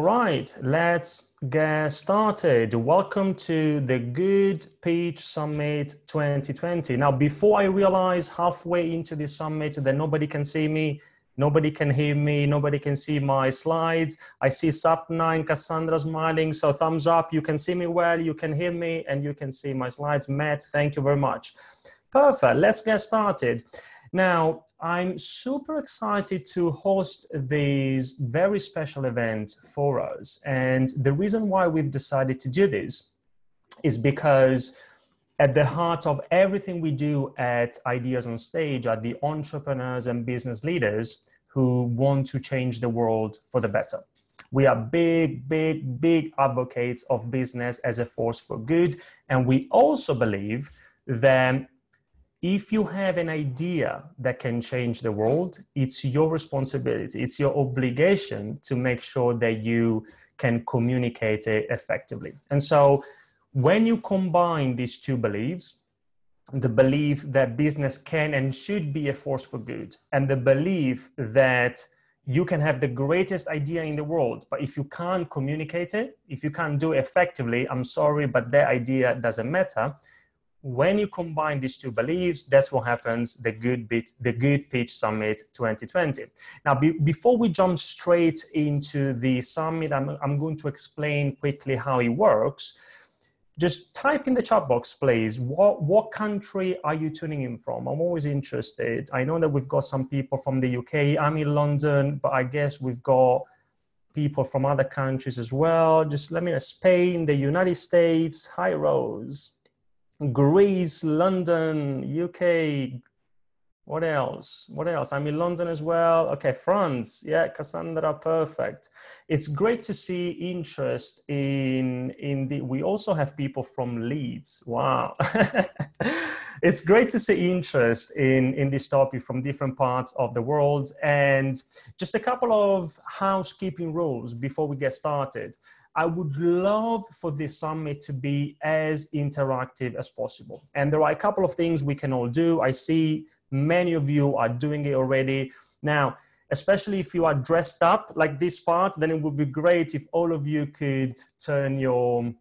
All right, let's get started. Welcome to the Good Pitch Summit 2020. Now, before I realize halfway into the summit that nobody can see me, nobody can hear me, nobody can see my slides, I see Sapna and Cassandra smiling. So, thumbs up. You can see me well, you can hear me, and you can see my slides. Matt, thank you very much. Perfect. Let's get started. Now, I'm super excited to host this very special event for us. And the reason why we've decided to do this is because at the heart of everything we do at Ideas on Stage are the entrepreneurs and business leaders who want to change the world for the better. We are big, big, big advocates of business as a force for good. And we also believe that if you have an idea that can change the world, it's your responsibility, it's your obligation to make sure that you can communicate it effectively. And so when you combine these two beliefs, the belief that business can and should be a force for good, and the belief that you can have the greatest idea in the world, but if you can't communicate it, if you can't do it effectively, I'm sorry, but that idea doesn't matter when you combine these two beliefs, that's what happens, the Good, Bit, the Good Pitch Summit 2020. Now, be, before we jump straight into the summit, I'm, I'm going to explain quickly how it works. Just type in the chat box, please. What, what country are you tuning in from? I'm always interested. I know that we've got some people from the UK. I'm in London, but I guess we've got people from other countries as well. Just let me know Spain, the United States. Hi, Rose. Greece, London, UK. What else? What else? I'm in London as well. Okay, France. Yeah, Cassandra, perfect. It's great to see interest in in the. We also have people from Leeds. Wow, it's great to see interest in in this topic from different parts of the world. And just a couple of housekeeping rules before we get started. I would love for this summit to be as interactive as possible. And there are a couple of things we can all do. I see many of you are doing it already. Now, especially if you are dressed up like this part, then it would be great if all of you could turn your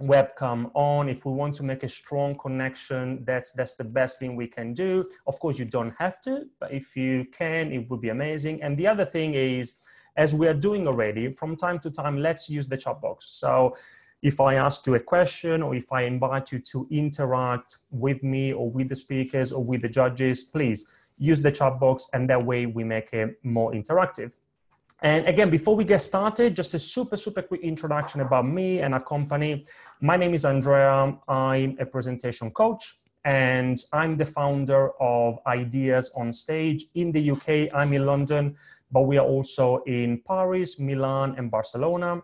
webcam on if we want to make a strong connection that's that's the best thing we can do of course you don't have to but if you can it would be amazing and the other thing is as we are doing already, from time to time, let's use the chat box. So if I ask you a question or if I invite you to interact with me or with the speakers or with the judges, please use the chat box and that way we make it more interactive. And again, before we get started, just a super, super quick introduction about me and our company. My name is Andrea. I'm a presentation coach and I'm the founder of Ideas on Stage in the UK. I'm in London but we are also in Paris, Milan, and Barcelona.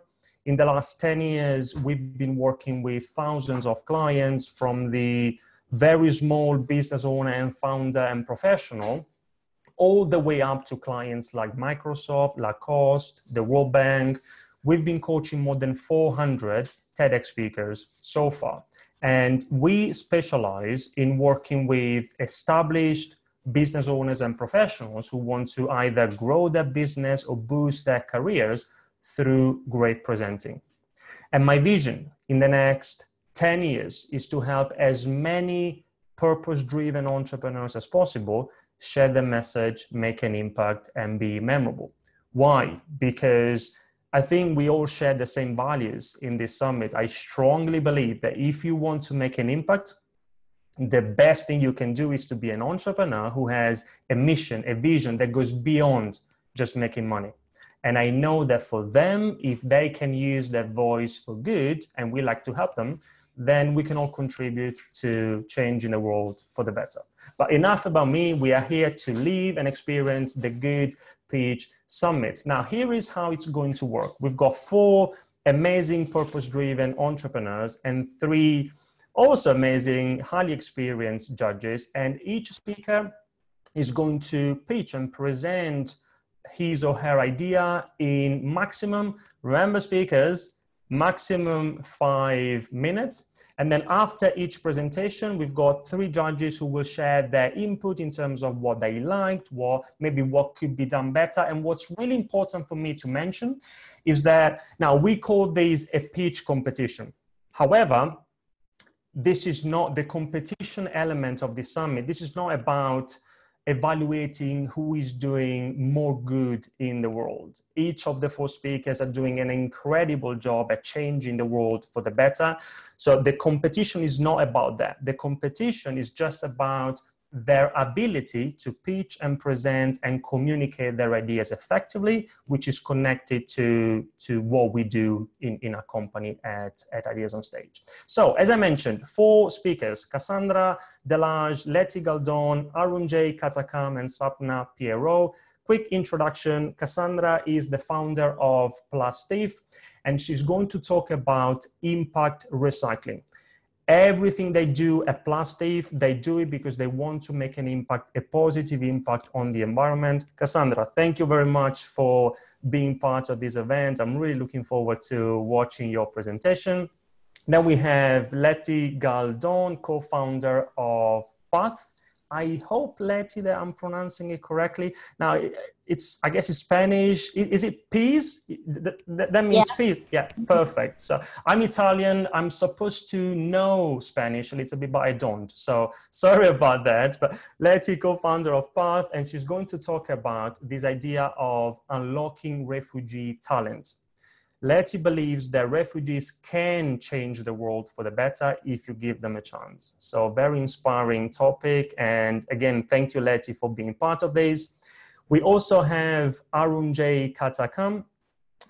In the last 10 years, we've been working with thousands of clients from the very small business owner and founder and professional, all the way up to clients like Microsoft, Lacoste, the World Bank. We've been coaching more than 400 TEDx speakers so far. And we specialize in working with established business owners and professionals who want to either grow their business or boost their careers through great presenting. And my vision in the next 10 years is to help as many purpose driven entrepreneurs as possible share the message, make an impact, and be memorable. Why? Because I think we all share the same values in this summit. I strongly believe that if you want to make an impact, the best thing you can do is to be an entrepreneur who has a mission, a vision that goes beyond just making money. And I know that for them, if they can use their voice for good, and we like to help them, then we can all contribute to changing the world for the better. But enough about me. We are here to live and experience the Good Pitch Summit. Now, here is how it's going to work. We've got four amazing purpose driven entrepreneurs and three also amazing, highly experienced judges, and each speaker is going to pitch and present his or her idea in maximum, remember speakers, maximum five minutes. And then after each presentation, we've got three judges who will share their input in terms of what they liked, what maybe what could be done better. And what's really important for me to mention is that now we call these a pitch competition. However, this is not the competition element of the summit. This is not about evaluating who is doing more good in the world. Each of the four speakers are doing an incredible job at changing the world for the better. So the competition is not about that. The competition is just about their ability to pitch and present and communicate their ideas effectively, which is connected to, to what we do in, in our company at, at Ideas on Stage. So, as I mentioned, four speakers Cassandra Delage, Letty Galdon, Arunjay Katakam, and Sapna Pierrot. Quick introduction Cassandra is the founder of Plastif, and she's going to talk about impact recycling everything they do at Plastif, they do it because they want to make an impact, a positive impact on the environment. Cassandra, thank you very much for being part of this event. I'm really looking forward to watching your presentation. Then we have Letty Galdon, co-founder of Paz. I hope, Letty, that I'm pronouncing it correctly. Now, it's, I guess it's Spanish. Is it peas? That, that means yeah. peas. Yeah, perfect. So I'm Italian. I'm supposed to know Spanish a little bit, but I don't. So sorry about that. But Letty, co-founder of Paz, and she's going to talk about this idea of unlocking refugee talent. Letty believes that refugees can change the world for the better if you give them a chance. So, very inspiring topic. And again, thank you, Letty, for being part of this. We also have Arunjay Katakam,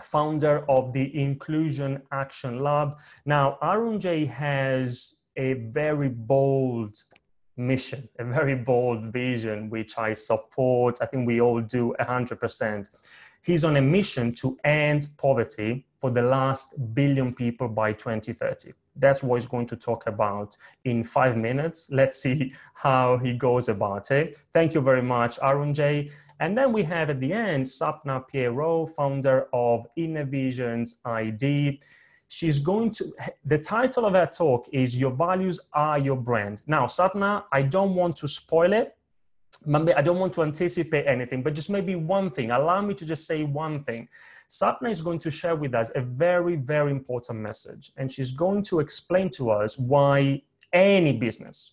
founder of the Inclusion Action Lab. Now, Arunjay has a very bold mission, a very bold vision, which I support. I think we all do 100% he's on a mission to end poverty for the last billion people by 2030. That's what he's going to talk about in five minutes. Let's see how he goes about it. Thank you very much, Arunjay. And then we have at the end Sapna Pierrot, founder of Innovisions ID. She's going to, the title of her talk is Your Values Are Your Brand. Now, Sapna, I don't want to spoil it I don't want to anticipate anything, but just maybe one thing. Allow me to just say one thing. Sapna is going to share with us a very, very important message, and she's going to explain to us why any business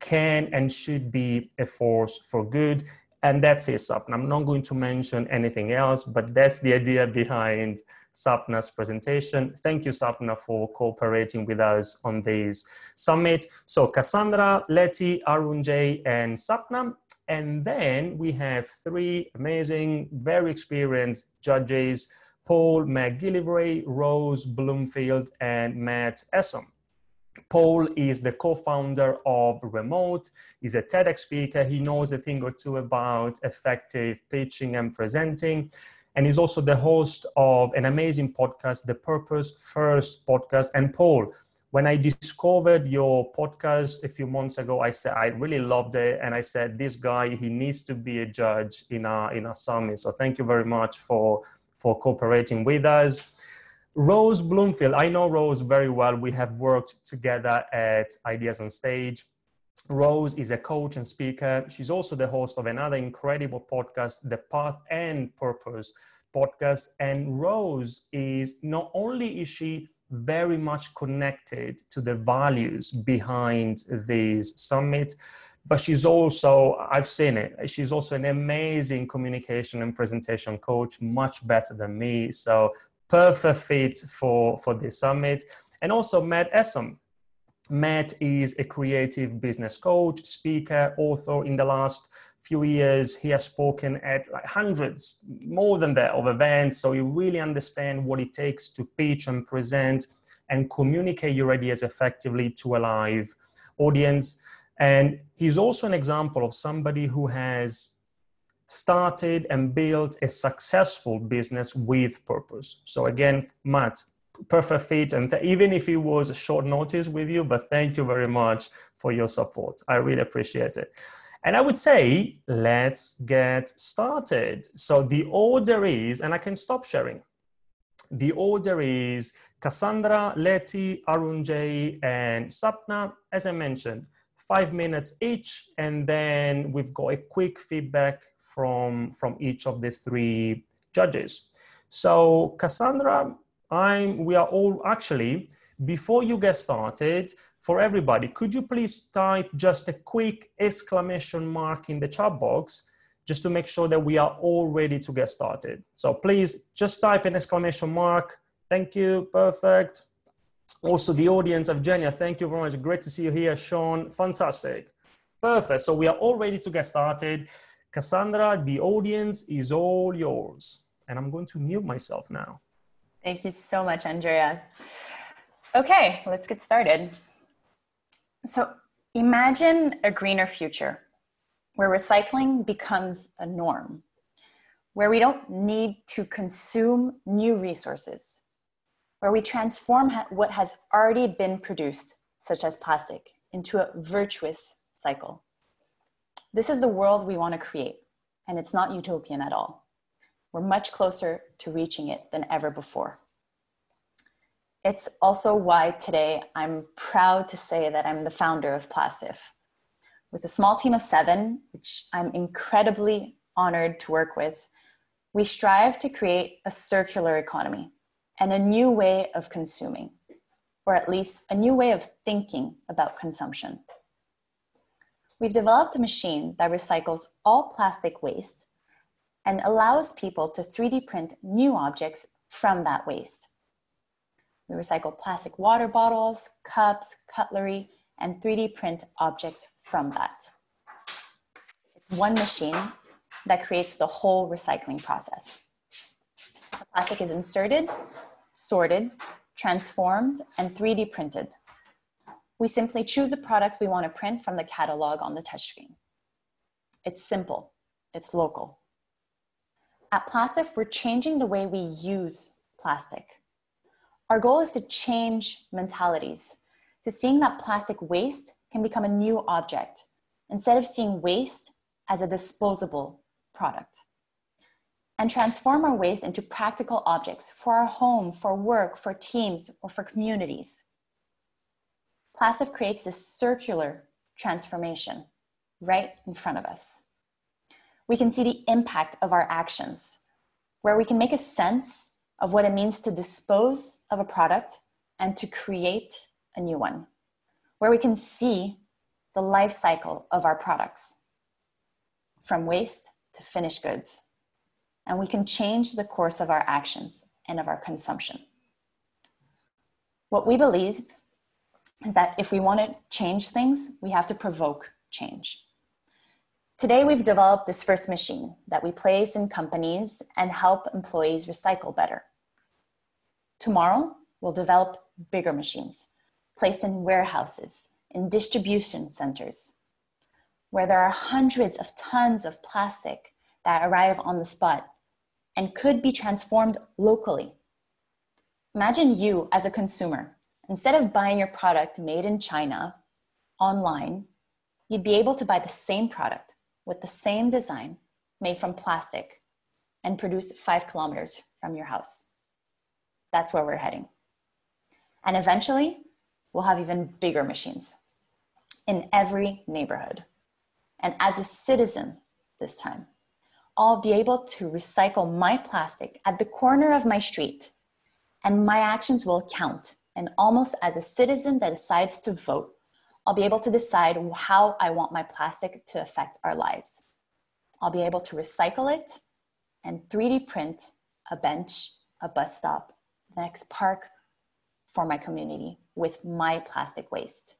can and should be a force for good. And that's it, Sapna. I'm not going to mention anything else, but that's the idea behind Sapna's presentation. Thank you, Sapna, for cooperating with us on this summit. So Cassandra, Letty, Arunjay, and Sapna and then we have three amazing, very experienced judges, Paul McGillivray, Rose Bloomfield, and Matt Essom. Paul is the co-founder of Remote. He's a TEDx speaker. He knows a thing or two about effective pitching and presenting. And he's also the host of an amazing podcast, the Purpose First podcast. And Paul, when I discovered your podcast a few months ago, I said I really loved it, and I said this guy he needs to be a judge in our in our summit. So thank you very much for for cooperating with us. Rose Bloomfield, I know Rose very well. We have worked together at Ideas on Stage. Rose is a coach and speaker. She's also the host of another incredible podcast, the Path and Purpose podcast. And Rose is not only is she very much connected to the values behind this summit but she's also i've seen it she's also an amazing communication and presentation coach much better than me so perfect fit for for this summit. And also matt essom. Matt is a creative business coach speaker author in the last few years he has spoken at like hundreds more than that of events. So you really understand what it takes to pitch and present and communicate your ideas effectively to a live audience. And he's also an example of somebody who has started and built a successful business with purpose. So again matt perfect fit. And th- even if it was a short notice with you but thank you very much for your support. I really appreciate it and I would say, let's get started. So the order is, and I can stop sharing. the order is Cassandra, Letty, Arunjay, and Sapna, as I mentioned, five minutes each, and then we've got a quick feedback from, from each of the three judges. So Cassandra, I'm, we are all actually, before you get started, for everybody, could you please type just a quick exclamation mark in the chat box just to make sure that we are all ready to get started. So please just type an exclamation mark. Thank you, perfect. Also the audience, Evgenia, thank you very much. Great to see you here, Sean, fantastic. Perfect, so we are all ready to get started. Cassandra, the audience is all yours. And I'm going to mute myself now. Thank you so much, Andrea. Okay, let's get started. So imagine a greener future where recycling becomes a norm, where we don't need to consume new resources, where we transform what has already been produced, such as plastic, into a virtuous cycle. This is the world we want to create, and it's not utopian at all. We're much closer to reaching it than ever before. It's also why today I'm proud to say that I'm the founder of Plastif with a small team of seven, which I'm incredibly honored to work with, we strive to create a circular economy and a new way of consuming, or at least a new way of thinking about consumption. We've developed a machine that recycles all plastic waste and allows people to 3D print new objects from that waste. We recycle plastic water bottles, cups, cutlery, and 3D print objects from that. It's one machine that creates the whole recycling process. The plastic is inserted, sorted, transformed, and 3D printed. We simply choose the product we want to print from the catalog on the touchscreen. It's simple, it's local. At Plastif, we're changing the way we use plastic. Our goal is to change mentalities to seeing that plastic waste can become a new object instead of seeing waste as a disposable product. And transform our waste into practical objects for our home, for work, for teams, or for communities. Plastif creates this circular transformation right in front of us. We can see the impact of our actions, where we can make a sense of what it means to dispose of a product and to create a new one, where we can see the life cycle of our products from waste to finished goods. And we can change the course of our actions and of our consumption. What we believe is that if we want to change things, we have to provoke change. Today, we've developed this first machine that we place in companies and help employees recycle better. Tomorrow, we'll develop bigger machines placed in warehouses, in distribution centers, where there are hundreds of tons of plastic that arrive on the spot and could be transformed locally. Imagine you as a consumer, instead of buying your product made in China online, you'd be able to buy the same product with the same design made from plastic and produce five kilometers from your house. That's where we're heading. And eventually, we'll have even bigger machines in every neighborhood. And as a citizen this time, I'll be able to recycle my plastic at the corner of my street, and my actions will count. And almost as a citizen that decides to vote, I'll be able to decide how I want my plastic to affect our lives. I'll be able to recycle it and 3D print a bench, a bus stop, the next park for my community with my plastic waste.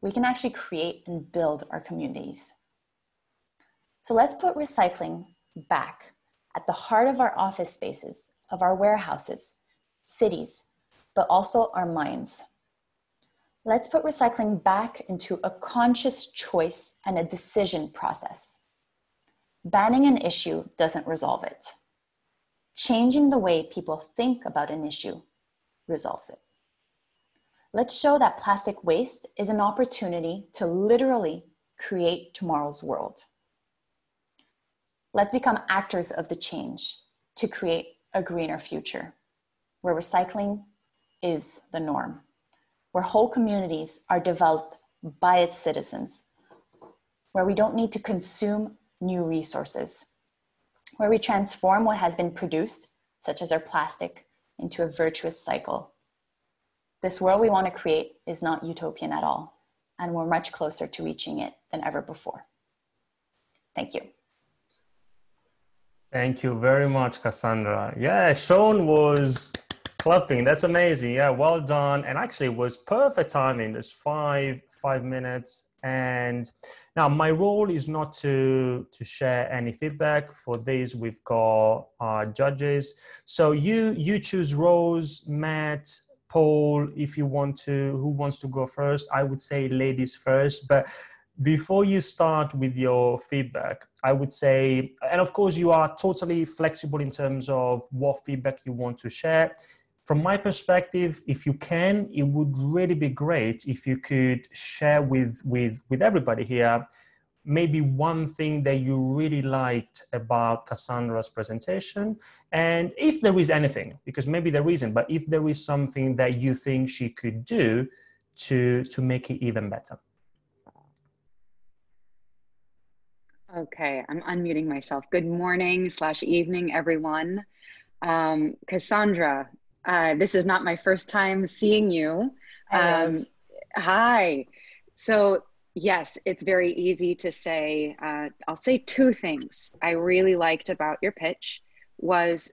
We can actually create and build our communities. So let's put recycling back at the heart of our office spaces, of our warehouses, cities, but also our minds. Let's put recycling back into a conscious choice and a decision process. Banning an issue doesn't resolve it. Changing the way people think about an issue resolves it. Let's show that plastic waste is an opportunity to literally create tomorrow's world. Let's become actors of the change to create a greener future. where recycling is the norm, where whole communities are developed by its citizens, where we don't need to consume new resources, where we transform what has been produced, such as our plastic, into a virtuous cycle. This world we want to create is not utopian at all, and we're much closer to reaching it than ever before. Thank you. Thank you very much, Cassandra. Yeah, Sean was clapping. That's amazing. Yeah, well done. And actually, it was perfect timing. There's five five minutes. And now my role is not to to share any feedback. For this, we've got our judges. So you you choose Rose, Matt, Paul. If you want to, who wants to go first? I would say ladies first, but before you start with your feedback, I would say, and of course, you are totally flexible in terms of what feedback you want to share. From my perspective, if you can, it would really be great if you could share with, with, with everybody here maybe one thing that you really liked about Cassandra's presentation. And if there is anything, because maybe there isn't, but if there is something that you think she could do to, to make it even better. Okay, I'm unmuting myself. Good morning slash evening, everyone. Um, Cassandra, uh, this is not my first time seeing you. Um, hi. So yes, it's very easy to say, uh, I'll say two things I really liked about your pitch was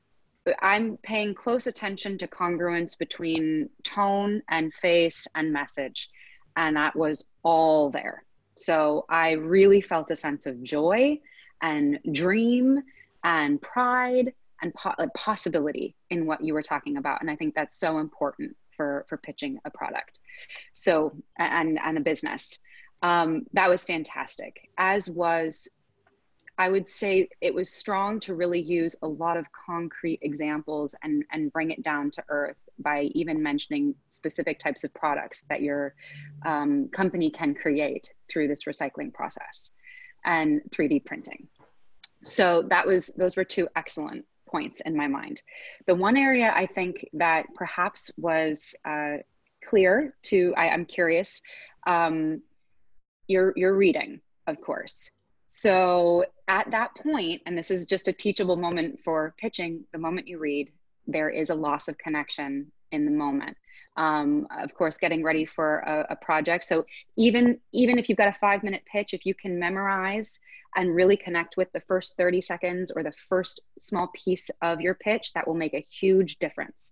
I'm paying close attention to congruence between tone and face and message. And that was all there. So I really felt a sense of joy and dream and pride and po- possibility in what you were talking about. And I think that's so important for, for pitching a product. So, and, and a business. Um, that was fantastic, as was I would say it was strong to really use a lot of concrete examples and, and bring it down to earth by even mentioning specific types of products that your um, company can create through this recycling process and 3D printing. So that was those were two excellent points in my mind. The one area I think that perhaps was uh, clear to I, am curious, um, your your reading, of course. So at that point, and this is just a teachable moment for pitching, the moment you read, there is a loss of connection in the moment. Um, of course, getting ready for a, a, project. So even even if you've got a five minute pitch, if you can memorize and really connect with the first 30 seconds or the first small piece of your pitch, that will make a huge difference.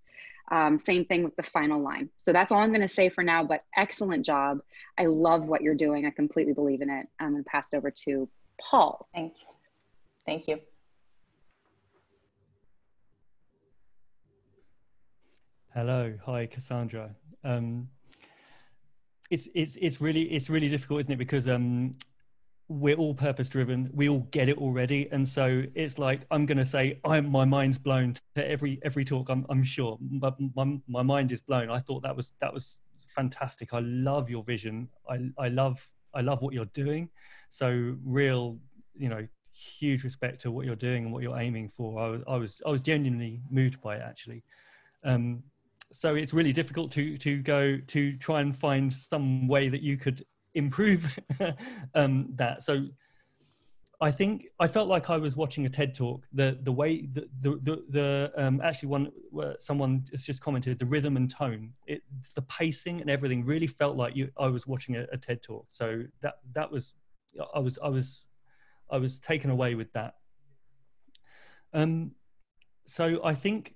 Um, same thing with the final line. So that's all I'm going to say for now, but excellent job. I love what you're doing. I completely believe in it. I'm going to pass it over to Paul. Thanks. Thank you. Hello, hi, Cassandra. Um, it's it's it's really it's really difficult, isn't it? Because um, we're all purpose driven. We all get it already, and so it's like I'm going to say I'm my mind's blown to every every talk. I'm I'm sure, but my my mind is blown. I thought that was that was fantastic. I love your vision. I I love I love what you're doing. So real, you know, huge respect to what you're doing and what you're aiming for. I was I was I was genuinely moved by it actually. Um, so it's really difficult to to go to try and find some way that you could improve um, that. So I think I felt like I was watching a TED talk. The the way the the the, the um, actually one someone has just commented the rhythm and tone, it the pacing and everything really felt like you I was watching a, a TED talk. So that that was I was I was I was taken away with that. Um, so I think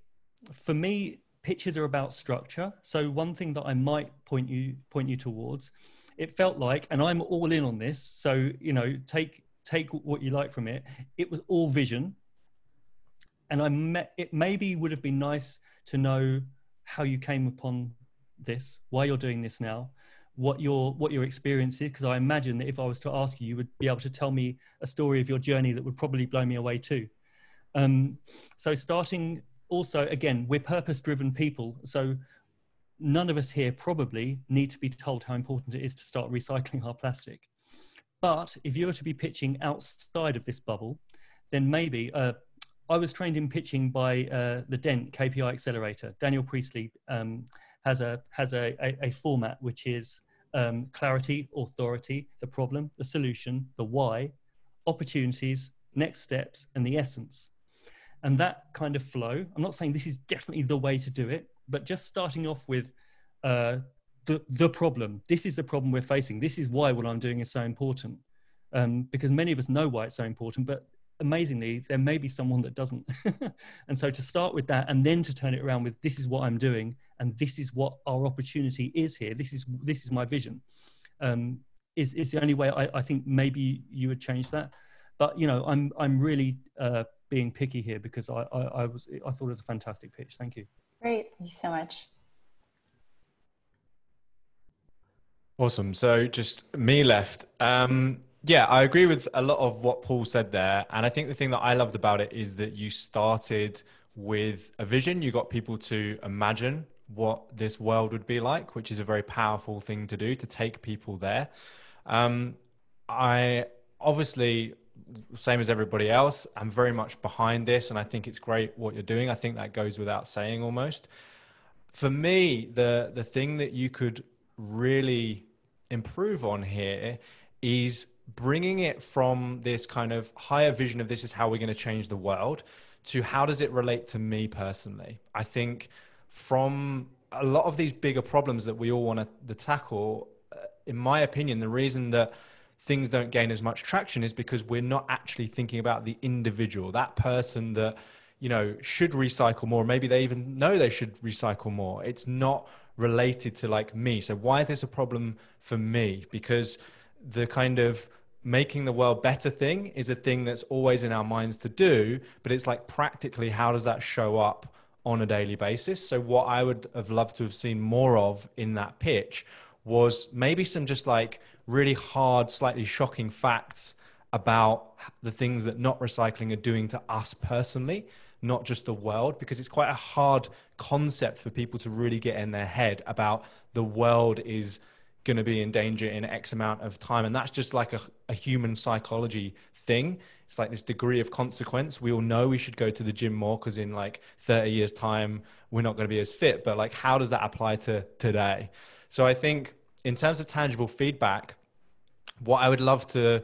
for me, pitches are about structure. So one thing that I might point you point you towards, it felt like, and I'm all in on this. So you know, take take what you like from it. It was all vision. And I met, it maybe would have been nice to know how you came upon this, why you're doing this now, what your what your experience is. Because I imagine that if I was to ask you, you would be able to tell me a story of your journey that would probably blow me away too. Um, so starting also again, we're purpose-driven people, so none of us here probably need to be told how important it is to start recycling our plastic. But if you were to be pitching outside of this bubble, then maybe I was trained in pitching by uh, the Dent KPI Accelerator. Daniel Priestley um, has a has a, a, a format which is um, clarity, authority, the problem, the solution, the why, opportunities, next steps, and the essence. And that kind of flow. I'm not saying this is definitely the way to do it, but just starting off with uh, the the problem. This is the problem we're facing. This is why what I'm doing is so important. Um, because many of us know why it's so important, but amazingly, there may be someone that doesn't. and so to start with that and then to turn it around with this is what I'm doing and this is what our opportunity is here. This is this is my vision. Um, is is the only way I, I think maybe you would change that. But you know, I'm I'm really uh, being picky here because I, I, I was I thought it was a fantastic pitch. Thank you. Great, thank you so much. Awesome. So just me left. Um, yeah, I agree with a lot of what Paul said there. And I think the thing that I loved about it is that you started with a vision. You got people to imagine what this world would be like, which is a very powerful thing to do to take people there. Um, I obviously, same as everybody else, I'm very much behind this. And I think it's great what you're doing. I think that goes without saying almost. For me, the, the thing that you could really improve on here is bringing it from this kind of higher vision of this is how we're going to change the world to how does it relate to me personally. I think from a lot of these bigger problems that we all want to tackle, uh, in my opinion, the reason that things don't gain as much traction is because we're not actually thinking about the individual, that person that you know should recycle more. Maybe they even know they should recycle more. It's not related to like me. So why is this a problem for me? Because the kind of making the world better thing is a thing that's always in our minds to do, but it's like practically how does that show up on a daily basis? So what I would have loved to have seen more of in that pitch was maybe some just like really hard, slightly shocking facts about the things that not recycling are doing to us personally not just the world, because it's quite a hard concept for people to really get in their head about the world is going to be in danger in X amount of time. And that's just like a, a human psychology thing. It's like this degree of consequence. We all know we should go to the gym more because in like 30 years' time, we're not going to be as fit. But like, how does that apply to today? So I think in terms of tangible feedback, what I would love to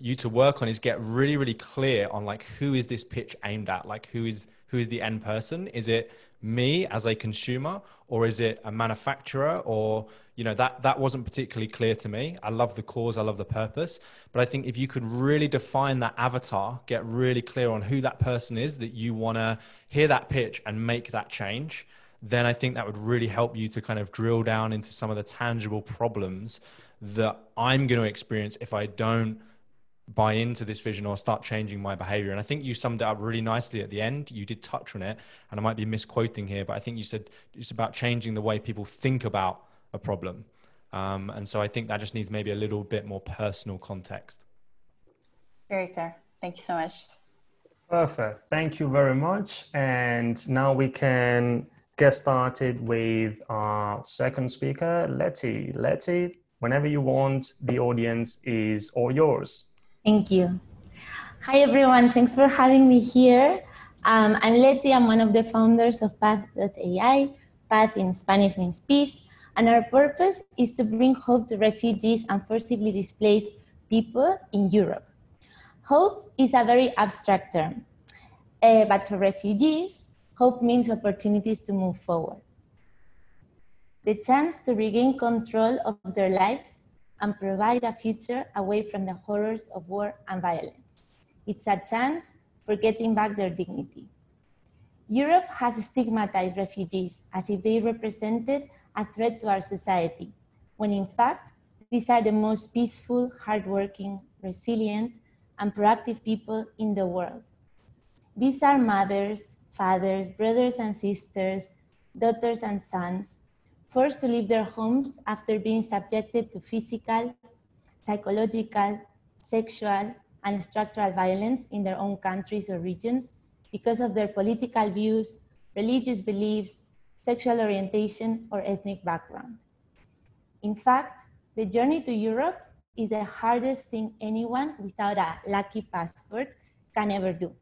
you to work on is get really really clear on like who is this pitch aimed at? Like who is who is the end person? Is it me as a consumer or is it a manufacturer? Or you know that that wasn't particularly clear to me. I love the cause i love the purpose. But i think if you could really define that avatar get really clear on who that person is that you want to hear that pitch and make that change then i think that would really help you to kind of drill down into some of the tangible problems that i'm going to experience if i don't buy into this vision or start changing my behavior. And I think you summed it up really nicely at the end. You did touch on it, and I might be misquoting here, but I think you said it's about changing the way people think about a problem. Um, and so I think that just needs maybe a little bit more personal context. Very clear. Thank you so much. Perfect. Thank you very much. And now we can get started with our second speaker, Letty. Letty, whenever you want, the audience is all yours. Thank you. Hi, everyone. Thanks for having me here. Um, I'm Letty. I'm one of the founders of Paz.ai. Paz in Spanish means peace. And our purpose is to bring hope to refugees and forcibly displaced people in Europe. Hope is a very abstract term. Uh, but for refugees, hope means opportunities to move forward. The chance to regain control of their lives and provide a future away from the horrors of war and violence. It's a chance for getting back their dignity. Europe has stigmatized refugees as if they represented a threat to our society, when in fact, these are the most peaceful, hardworking, resilient, and proactive people in the world. These are mothers, fathers, brothers and sisters, daughters and sons forced to leave their homes after being subjected to physical, psychological, sexual, and structural violence in their own countries or regions because of their political views, religious beliefs, sexual orientation, or ethnic background. In fact, the journey to Europe is the hardest thing anyone without a lucky passport can ever do.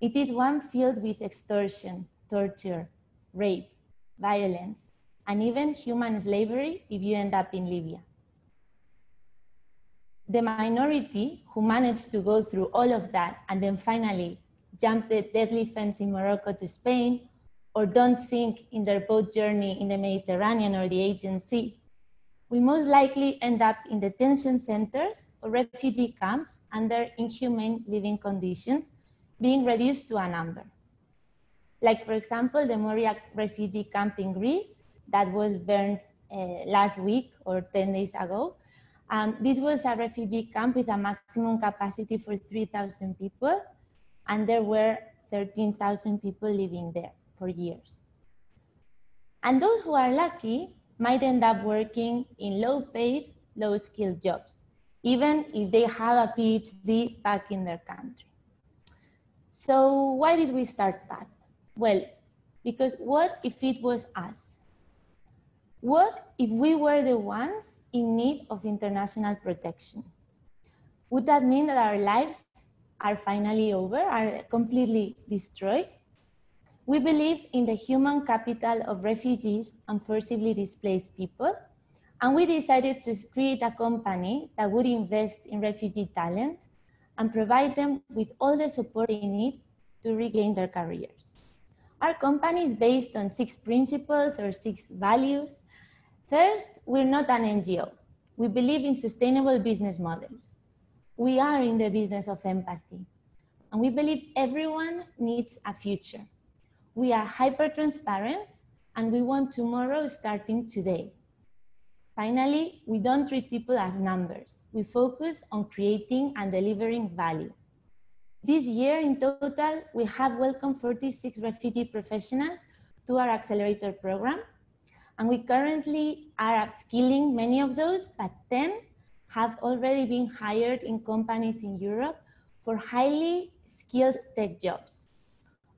It is one filled with extortion, torture, rape, violence, and even human slavery if you end up in Libya. The minority who managed to go through all of that and then finally jump the deadly fence in Morocco to Spain or don't sink in their boat journey in the Mediterranean or the Aegean Sea, will most likely end up in detention centers or refugee camps under inhumane living conditions, being reduced to a number. Like, for example, the Moria refugee camp in Greece that was burned uh, last week or 10 days ago. Um, this was a refugee camp with a maximum capacity for 3,000 people, and there were 13,000 people living there for years. And those who are lucky might end up working in low paid, low skilled jobs, even if they have a PhD back in their country. So why did we start Paz? Well, because what if it was us? What if we were the ones in need of international protection? Would that mean that our lives are finally over, are completely destroyed? We believe in the human capital of refugees and forcibly displaced people, and we decided to create a company that would invest in refugee talent and provide them with all the support they need to regain their careers. Our company is based on six principles or six values. First, we're not an NGO. We believe in sustainable business models. We are in the business of empathy, and we believe everyone needs a future. We are hyper transparent and we want tomorrow starting today. Finally, we don't treat people as numbers. We focus on creating and delivering value. This year in total, we have welcomed 46 refugee professionals to our accelerator program. And we currently are upskilling many of those, but 10 have already been hired in companies in Europe for highly skilled tech jobs.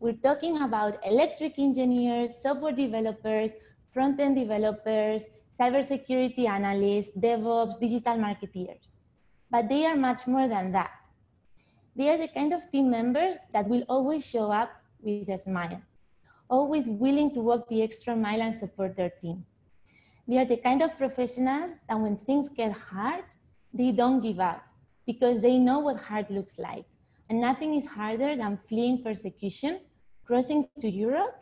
We're talking about electric engineers, software developers, front-end developers, cybersecurity analysts, DevOps, digital marketeers. But they are much more than that. They are the kind of team members that will always show up with a smile, always willing to walk the extra mile and support their team. They are the kind of professionals that when things get hard, they don't give up because they know what hard looks like. And nothing is harder than fleeing persecution crossing to Europe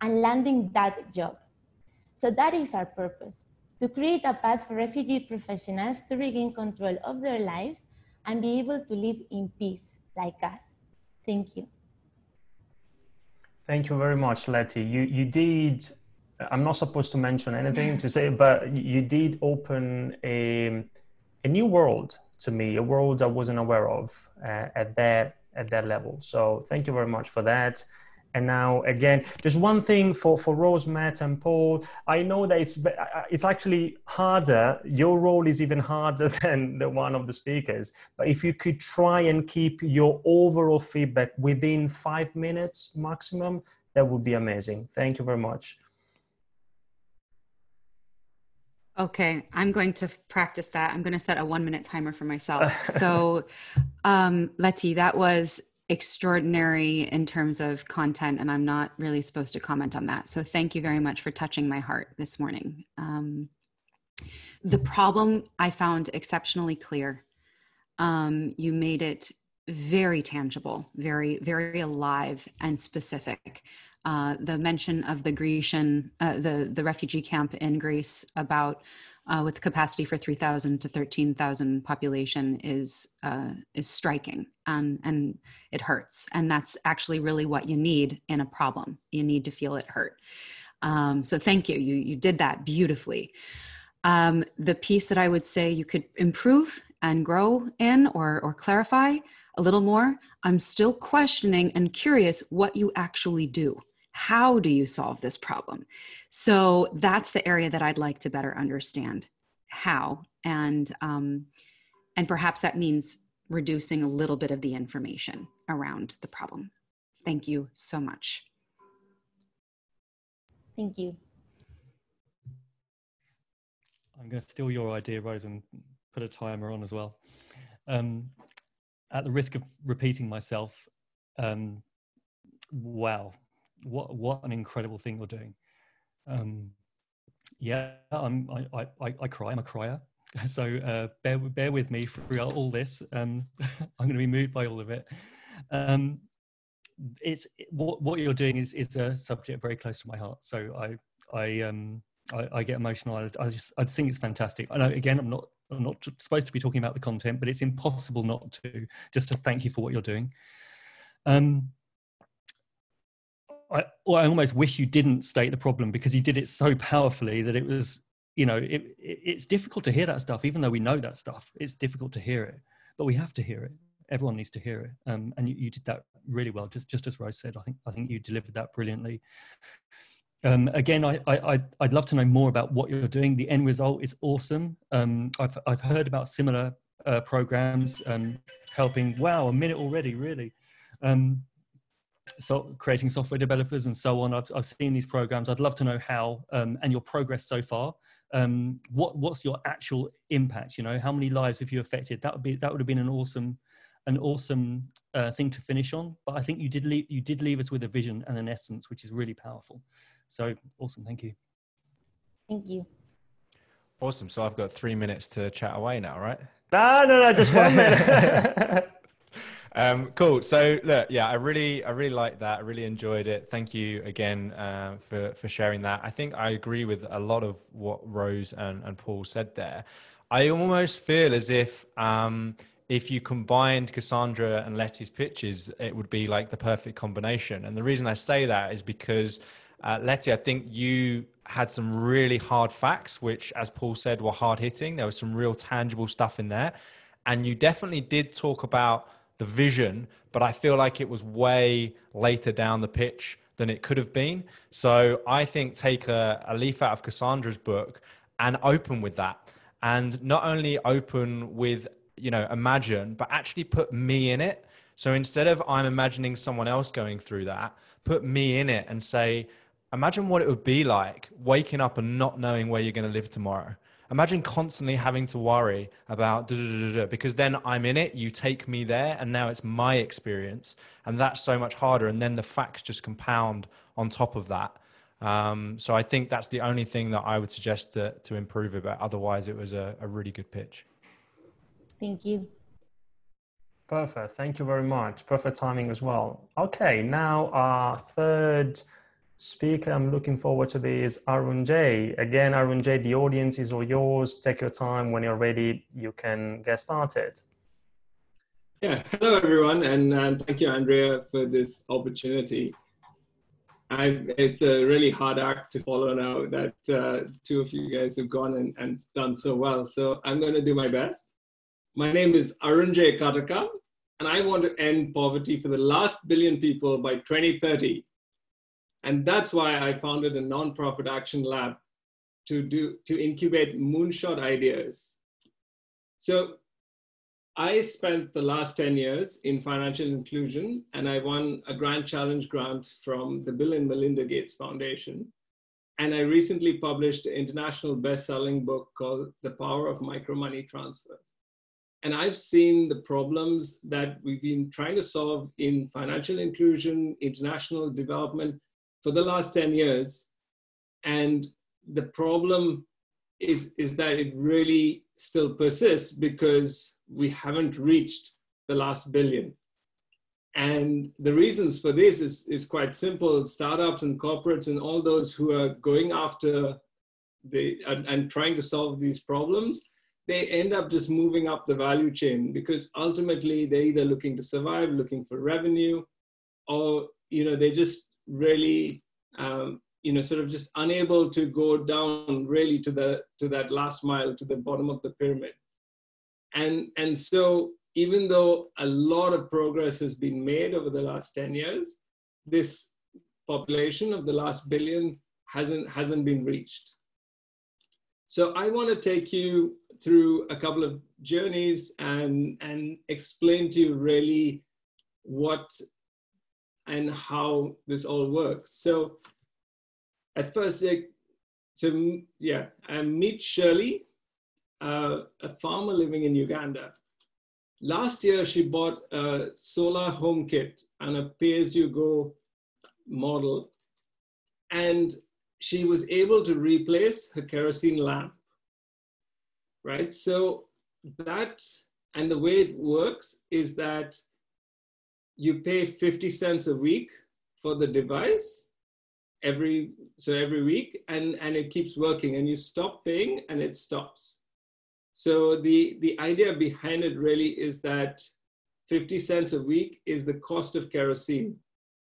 and landing that job. So that is our purpose, to create a path for refugee professionals to regain control of their lives and be able to live in peace like us. Thank you. Thank you very much, Letty. You, you did, I'm not supposed to mention anything to say, but you did open a, a new world to me, a world I wasn't aware of uh, at that at that level. So thank you very much for that and now again just one thing for for rose matt and paul i know that it's it's actually harder your role is even harder than the one of the speakers but if you could try and keep your overall feedback within five minutes maximum that would be amazing thank you very much Okay, I'm going to practice that. I'm going to set a one minute timer for myself. so, um, Letty, that was extraordinary in terms of content, and I'm not really supposed to comment on that. So thank you very much for touching my heart this morning. Um, the problem I found exceptionally clear. Um, you made it very tangible, very, very alive and specific. Uh, the mention of the Grecian, uh, the the refugee camp in Greece about uh, with capacity for 3,000 to 13,000 population is uh, is striking and and it hurts. And that's actually really what you need in a problem. You need to feel it hurt. Um, so thank you. You you did that beautifully. Um, the piece that I would say you could improve and grow in or or clarify a little more. I'm still questioning and curious what you actually do how do you solve this problem so that's the area that i'd like to better understand how. And um, and perhaps that means reducing a little bit of the information around the problem. Thank you so much. Thank you. I'm going to steal your idea rose and put a timer on as well. Um, at the risk of repeating myself um, wow, what what an incredible thing you're doing. Um, yeah, I'm, I, I, I cry. I'm a crier. So uh, bear bear with me throughout all this. Um, I'm going to be moved by all of it. Um, it's what what you're doing is is a subject very close to my heart. So I I um I, I get emotional. I, I, just I think it's fantastic. I know again I'm not I'm not supposed to be talking about the content, but it's impossible not to just to thank you for what you're doing. Um, I, I almost wish you didn't state the problem because you did it so powerfully that it was, you know, it, it, it's difficult to hear that stuff, even though we know that stuff. It's difficult to hear it, but we have to hear it. Everyone needs to hear it, um, and you, you, did that really well. Just just as Rose said, I think I think you delivered that brilliantly. Um, again, I, I I'd love to know more about what you're doing. The end result is awesome. Um, I've I've heard about similar uh, programs um, helping. Wow, a minute already, really. Um, so creating software developers and so on. I've, I've seen these programs. I'd love to know how um, and your progress so far. Um, what what's your actual impact? You know, how many lives have you affected? That would be that would have been an awesome an awesome uh, thing to finish on. But I think you did leave you did leave us with a vision and an essence, which is really powerful. So awesome. Thank you. Thank you. Awesome. So I've got three minutes to chat away now, right? No, no, no, just one minute. Um, cool. So look, yeah, I really, I really like that. I really enjoyed it. Thank you again uh, for for sharing that. I think I agree with a lot of what Rose and, and Paul said there. I almost feel as if um, if you combined Cassandra and Letty's pitches, it would be like the perfect combination. And the reason I say that is because uh, Letty, I think you had some really hard facts, which, as Paul said, were hard hitting. There was some real tangible stuff in there. And you definitely did talk about the vision, but I feel like it was way later down the pitch than it could have been. So I think take a, a leaf out of Cassandra's book and open with that. And not only open with, you know, imagine, but actually put me in it. So instead of I'm imagining someone else going through that, put me in it and say, imagine what it would be like waking up and not knowing where you're going to live tomorrow. Imagine constantly having to worry about because then I'm in it, you take me there, and now it's my experience, and that's so much harder. And then the facts just compound on top of that. Um, so I think that's the only thing that I would suggest to, to improve it. But otherwise, it was a, a really good pitch. Thank you. Perfect. Thank you very much. Perfect timing as well. Okay, now our third speaker I'm looking forward to this Arunjay. Again, Arunjay, the audience is all yours. Take your time. When you're ready, you can get started. Yeah, hello everyone, and uh, thank you, Andrea, for this opportunity. i it's a really hard act to follow now that uh, two of you guys have gone and, and done so well. So I'm going to do my best. My name is Arun J. Kataka, and I want to end poverty for the last billion people by 2030 and that's why I founded a nonprofit action lab to do to incubate moonshot ideas. So I spent the last 10 years in financial inclusion and I won a grand challenge grant from the Bill and Melinda Gates Foundation. And I recently published an international best-selling book called The Power of Micro Money Transfers. And I've seen the problems that we've been trying to solve in financial inclusion, international development, for the last 10 years. And the problem is, is that it really still persists because we haven't reached the last billion. And the reasons for this is, is quite simple. Startups and corporates and all those who are going after the, and, and trying to solve these problems, they end up just moving up the value chain because ultimately they're either looking to survive, looking for revenue, or you know they just really um, you know sort of just unable to go down really to the to that last mile to the bottom of the pyramid. And and so even though a lot of progress has been made over the last 10 years this population of the last billion hasn't hasn't been reached. So i want to take you through a couple of journeys and and explain to you really what and how this all works. So at first, so yeah, I meet Shirley, uh, a farmer living in Uganda. Last year, she bought a solar home kit and a pay-as-you-go model. And she was able to replace her kerosene lamp, right? So that, and the way it works is that you pay 50 cents a week for the device every so every week and and it keeps working and you stop paying and it stops. So the the idea behind it really is that 50 cents a week is the cost of kerosene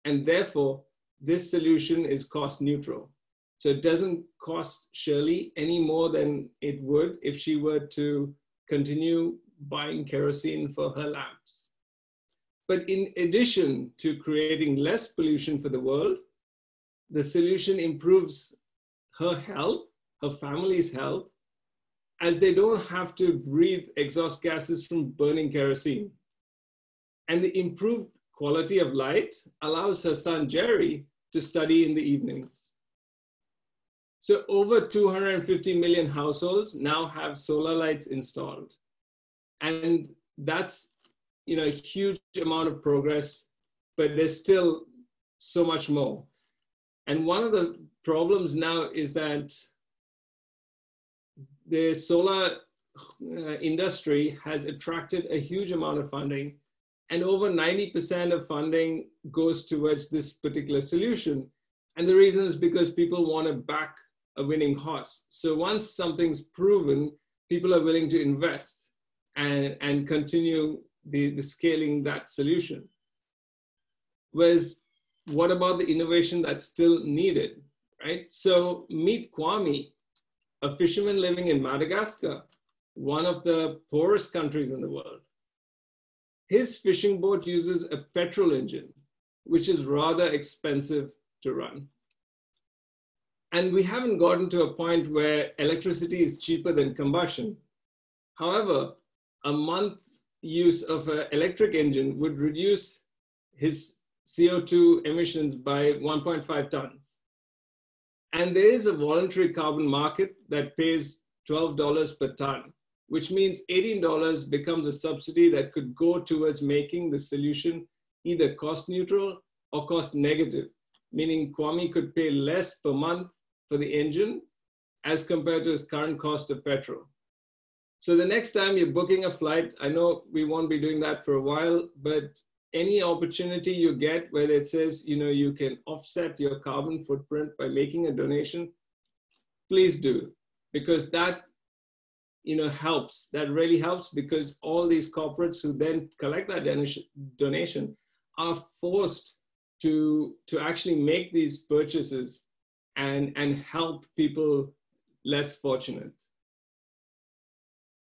and therefore this solution is cost neutral. So it doesn't cost shirley any more than it would if she were to continue buying kerosene for her lamps but in addition to creating less pollution for the world the solution improves her health, her family's health, as they don't have to breathe exhaust gases from burning kerosene. And the improved quality of light allows her son Jerry to study in the evenings. So over 250 million households now have solar lights installed. And that's you know, a huge amount of progress, but there's still so much more. And one of the problems now is that the solar uh, industry has attracted a huge amount of funding and over 90% of funding goes towards this particular solution. And the reason is because people want to back a winning horse. So once something's proven, people are willing to invest and, and continue the, the scaling that solution. Whereas what about the innovation that's still needed, right? So meet Kwame, a fisherman living in Madagascar, one of the poorest countries in the world. His fishing boat uses a petrol engine, which is rather expensive to run. And we haven't gotten to a point where electricity is cheaper than combustion. However, a month use of an electric engine would reduce his CO2 emissions by 1.5 tons. And there is a voluntary carbon market that pays $12 per ton, which means $18 becomes a subsidy that could go towards making the solution either cost neutral or cost negative, meaning Kwame could pay less per month for the engine as compared to his current cost of petrol. So the next time you're booking a flight, I know we won't be doing that for a while, but any opportunity you get where it says, you know, you can offset your carbon footprint by making a donation, please do, because that, you know, helps. That really helps because all these corporates who then collect that donation are forced to, to actually make these purchases and, and help people less fortunate.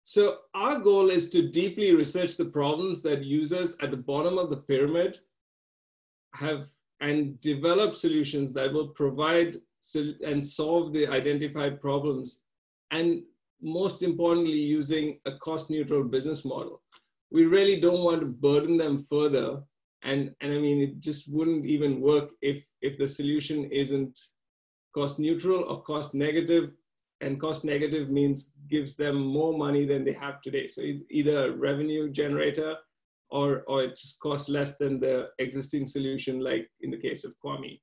So our goal is to deeply research the problems that users at the bottom of the pyramid have and develop solutions that will provide and solve the identified problems. And most importantly, using a cost neutral business model. We really don't want to burden them further. And, and I mean, it just wouldn't even work if, if the solution isn't cost neutral or cost negative and cost negative means gives them more money than they have today. So either revenue generator or, or it just costs less than the existing solution, like in the case of Kwame.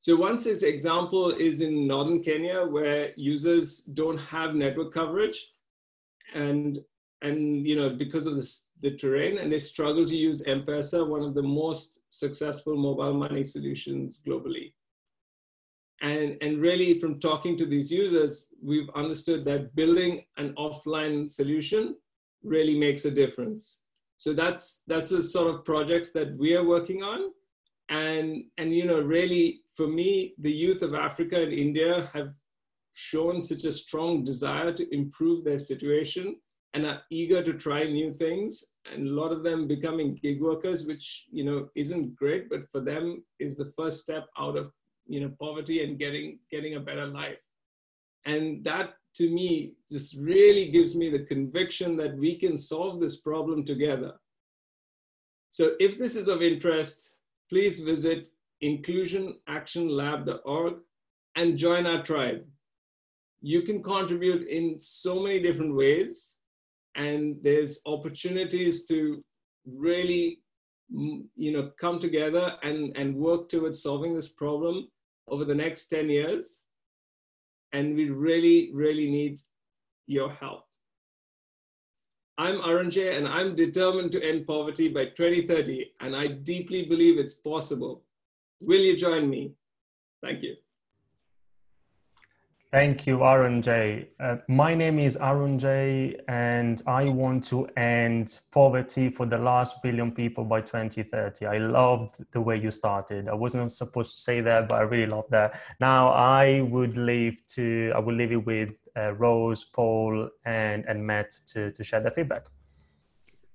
So one such example is in Northern Kenya where users don't have network coverage and, and you know, because of this, the terrain and they struggle to use M-Pesa, one of the most successful mobile money solutions globally. And, and really from talking to these users, we've understood that building an offline solution really makes a difference. So that's, that's the sort of projects that we are working on. And, and you know, really for me, the youth of Africa and India have shown such a strong desire to improve their situation and are eager to try new things and a lot of them becoming gig workers which you know isn't great but for them is the first step out of you know poverty and getting getting a better life. And that to me just really gives me the conviction that we can solve this problem together. So if this is of interest please visit inclusionactionlab.org and join our tribe. You can contribute in so many different ways and there's opportunities to really you know, come together and, and work towards solving this problem over the next 10 years. And we really, really need your help. I'm Arunjay and I'm determined to end poverty by 2030 and I deeply believe it's possible. Will you join me? Thank you. Thank you, Arunjay. Uh, my name is Arunjay, and I want to end poverty for the last billion people by 2030. I loved the way you started. I wasn't supposed to say that, but I really love that. Now I would leave to I will leave it with uh, Rose, Paul, and and Matt to to share their feedback.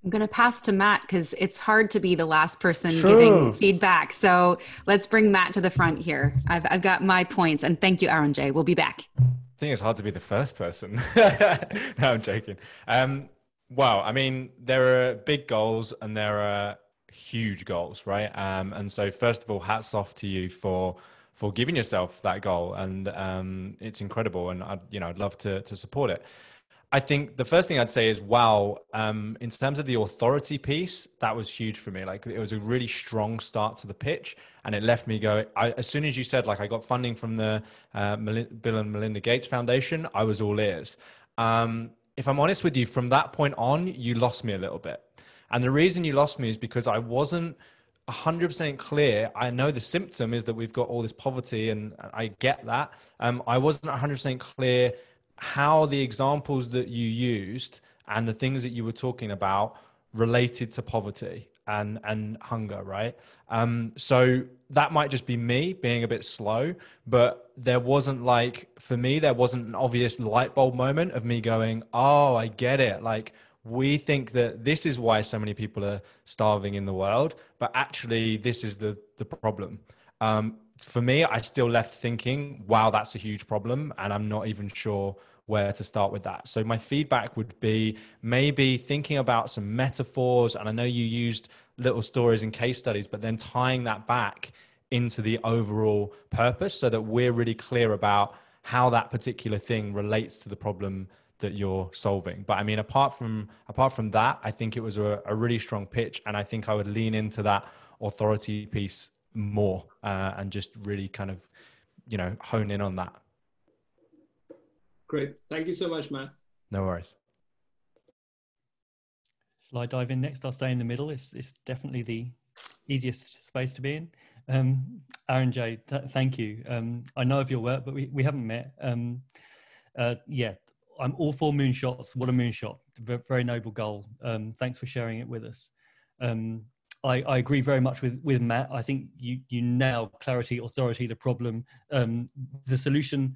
I'm going to pass to Matt because it's hard to be the last person True. giving feedback. So let's bring Matt to the front here. I've, I've got my points. And thank you, Arunjay. We'll be back. I think it's hard to be the first person. no, I'm joking. Um, wow. I mean, there are big goals and there are huge goals, right? Um, and so, first of all, hats off to you for for giving yourself that goal, and um, it's incredible. And I'd, you know, I'd love to to support it. I think the first thing I'd say is, wow, um, in terms of the authority piece, that was huge for me. Like it was a really strong start to the pitch, and it left me go. I, as soon as you said, like I got funding from the uh, Bill and Melinda Gates Foundation, I was all ears. Um, if I'm honest with you, from that point on, you lost me a little bit, and the reason you lost me is because I wasn't 100% clear. I know the symptom is that we've got all this poverty, and I get that. Um, I wasn't 100% clear how the examples that you used and the things that you were talking about related to poverty and and hunger right? Um so that might just be me being a bit slow but there wasn't like for me there wasn't an obvious light bulb moment of me going oh i get it. Like we think that this is why so many people are starving in the world but actually this is the the problem. Um for me, I still left thinking, wow, that's a huge problem. And I'm not even sure where to start with that. So, my feedback would be maybe thinking about some metaphors. And I know you used little stories and case studies, but then tying that back into the overall purpose so that we're really clear about how that particular thing relates to the problem that you're solving. But I mean, apart from apart from that, I think it was a, a really strong pitch, and I think I would lean into that authority piece more uh, and just really kind of you know hone in on that great thank you so much matt no worries shall i dive in next i'll stay in the middle it's, it's definitely the easiest space to be in um, Arunjay, th- thank you. Um, I know of your work, but we, we haven't met. Um, uh, yeah, I'm all for moonshots. What a moonshot! Very noble goal. Um, thanks for sharing it with us. Um, I, I, agree very much with, with Matt. I think you, you nail clarity, authority, the problem, um, the solution.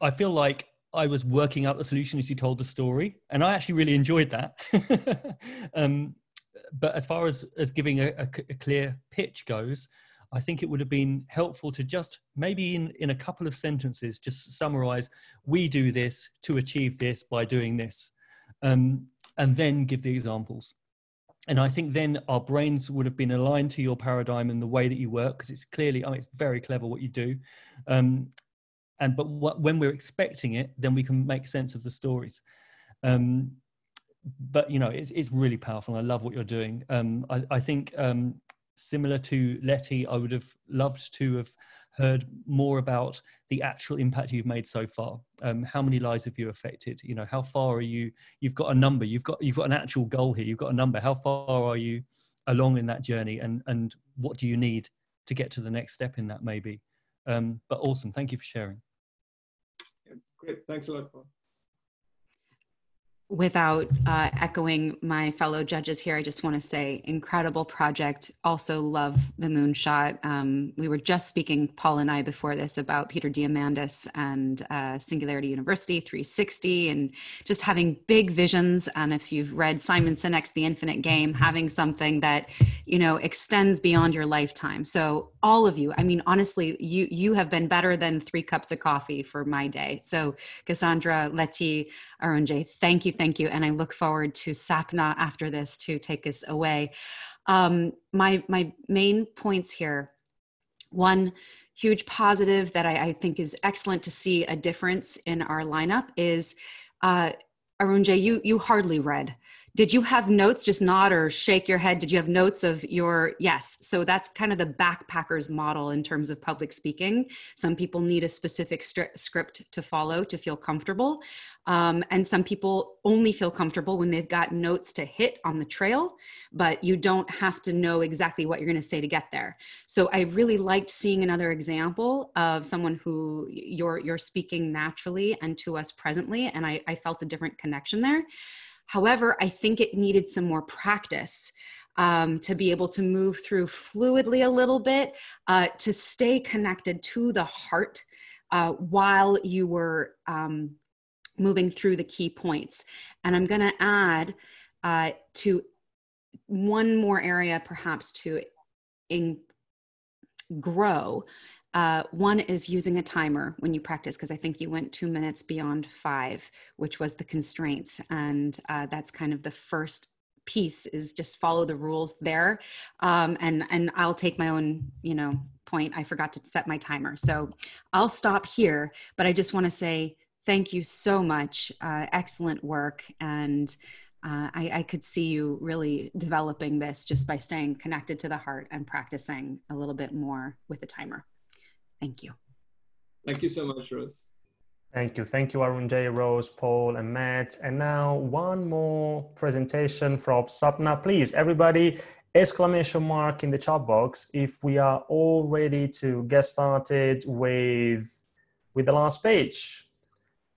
I feel like I was working out the solution as you told the story, and I actually really enjoyed that. um, but as far as, as giving a, a, a, clear pitch goes, I think it would have been helpful to just maybe in, in a couple of sentences just summarize we do this to achieve this by doing this, um, and then give the examples and I think then our brains would have been aligned to your paradigm and the way that you work because it's clearly, I mean, it's very clever what you do. Um, and but what, when we're expecting it, then we can make sense of the stories. Um, but you know, it's it's really powerful. I love what you're doing. Um, I, I think um, similar to Letty, I would have loved to have heard more about the actual impact you've made so far. Um, how many lives have you affected? You know, how far are you? You've got a number. You've got you've got an actual goal here. You've got a number. How far are you along in that journey? And and what do you need to get to the next step in that? Maybe. Um, but awesome. Thank you for sharing. Great. Thanks a lot. Paul without uh, echoing my fellow judges here, I just want to say incredible project. Also love the moonshot. Um, we were just speaking, Paul and I, before this about Peter Diamandis and uh, Singularity University 360 and just having big visions. And if you've read Simon Sinek's The Infinite Game, having something that, you know, extends beyond your lifetime. So all of you, I mean, honestly, you, you have been better than three cups of coffee for my day. So Cassandra, Letty, Arunjay, thank you, thank you. And I look forward to Sapna after this to take us away. Um, my, my main points here one, huge positive that I, I, think is excellent to see a difference in our lineup is uh, Arunjay, you, you hardly read did you have notes? Just nod or shake your head. Did you have notes of your yes. So that's kind of the backpackers model in terms of public speaking. Some people need a specific stri- script to follow to feel comfortable. Um, and some people only feel comfortable when they've got notes to hit on the trail but you don't have to know exactly what you're going to say to get there. So i really liked seeing another example of someone who you're you're speaking naturally and to us presently and i, I felt a different connection there However, I think it needed some more practice um, to be able to move through fluidly a little bit, uh, to stay connected to the heart uh, while you were um, moving through the key points. And I'm going to add uh, to one more area, perhaps to in, grow uh, one is using a timer when you practice, because I think you went two minutes beyond five, which was the constraints. And uh, that's kind of the first piece is just follow the rules there. Um, and, and I'll take my own, you know, point. I forgot to set my timer. So I'll stop here, but I just want to say thank you so much. Uh, excellent work. And uh, I, I, could see you really developing this just by staying connected to the heart and practicing a little bit more with the timer. Thank you. Thank you so much, Rose. Thank you. Thank you, Arunjay, Rose, Paul, and Matt. And now one more presentation from Sapna. Please, everybody, exclamation mark in the chat box if we are all ready to get started with, with the last page.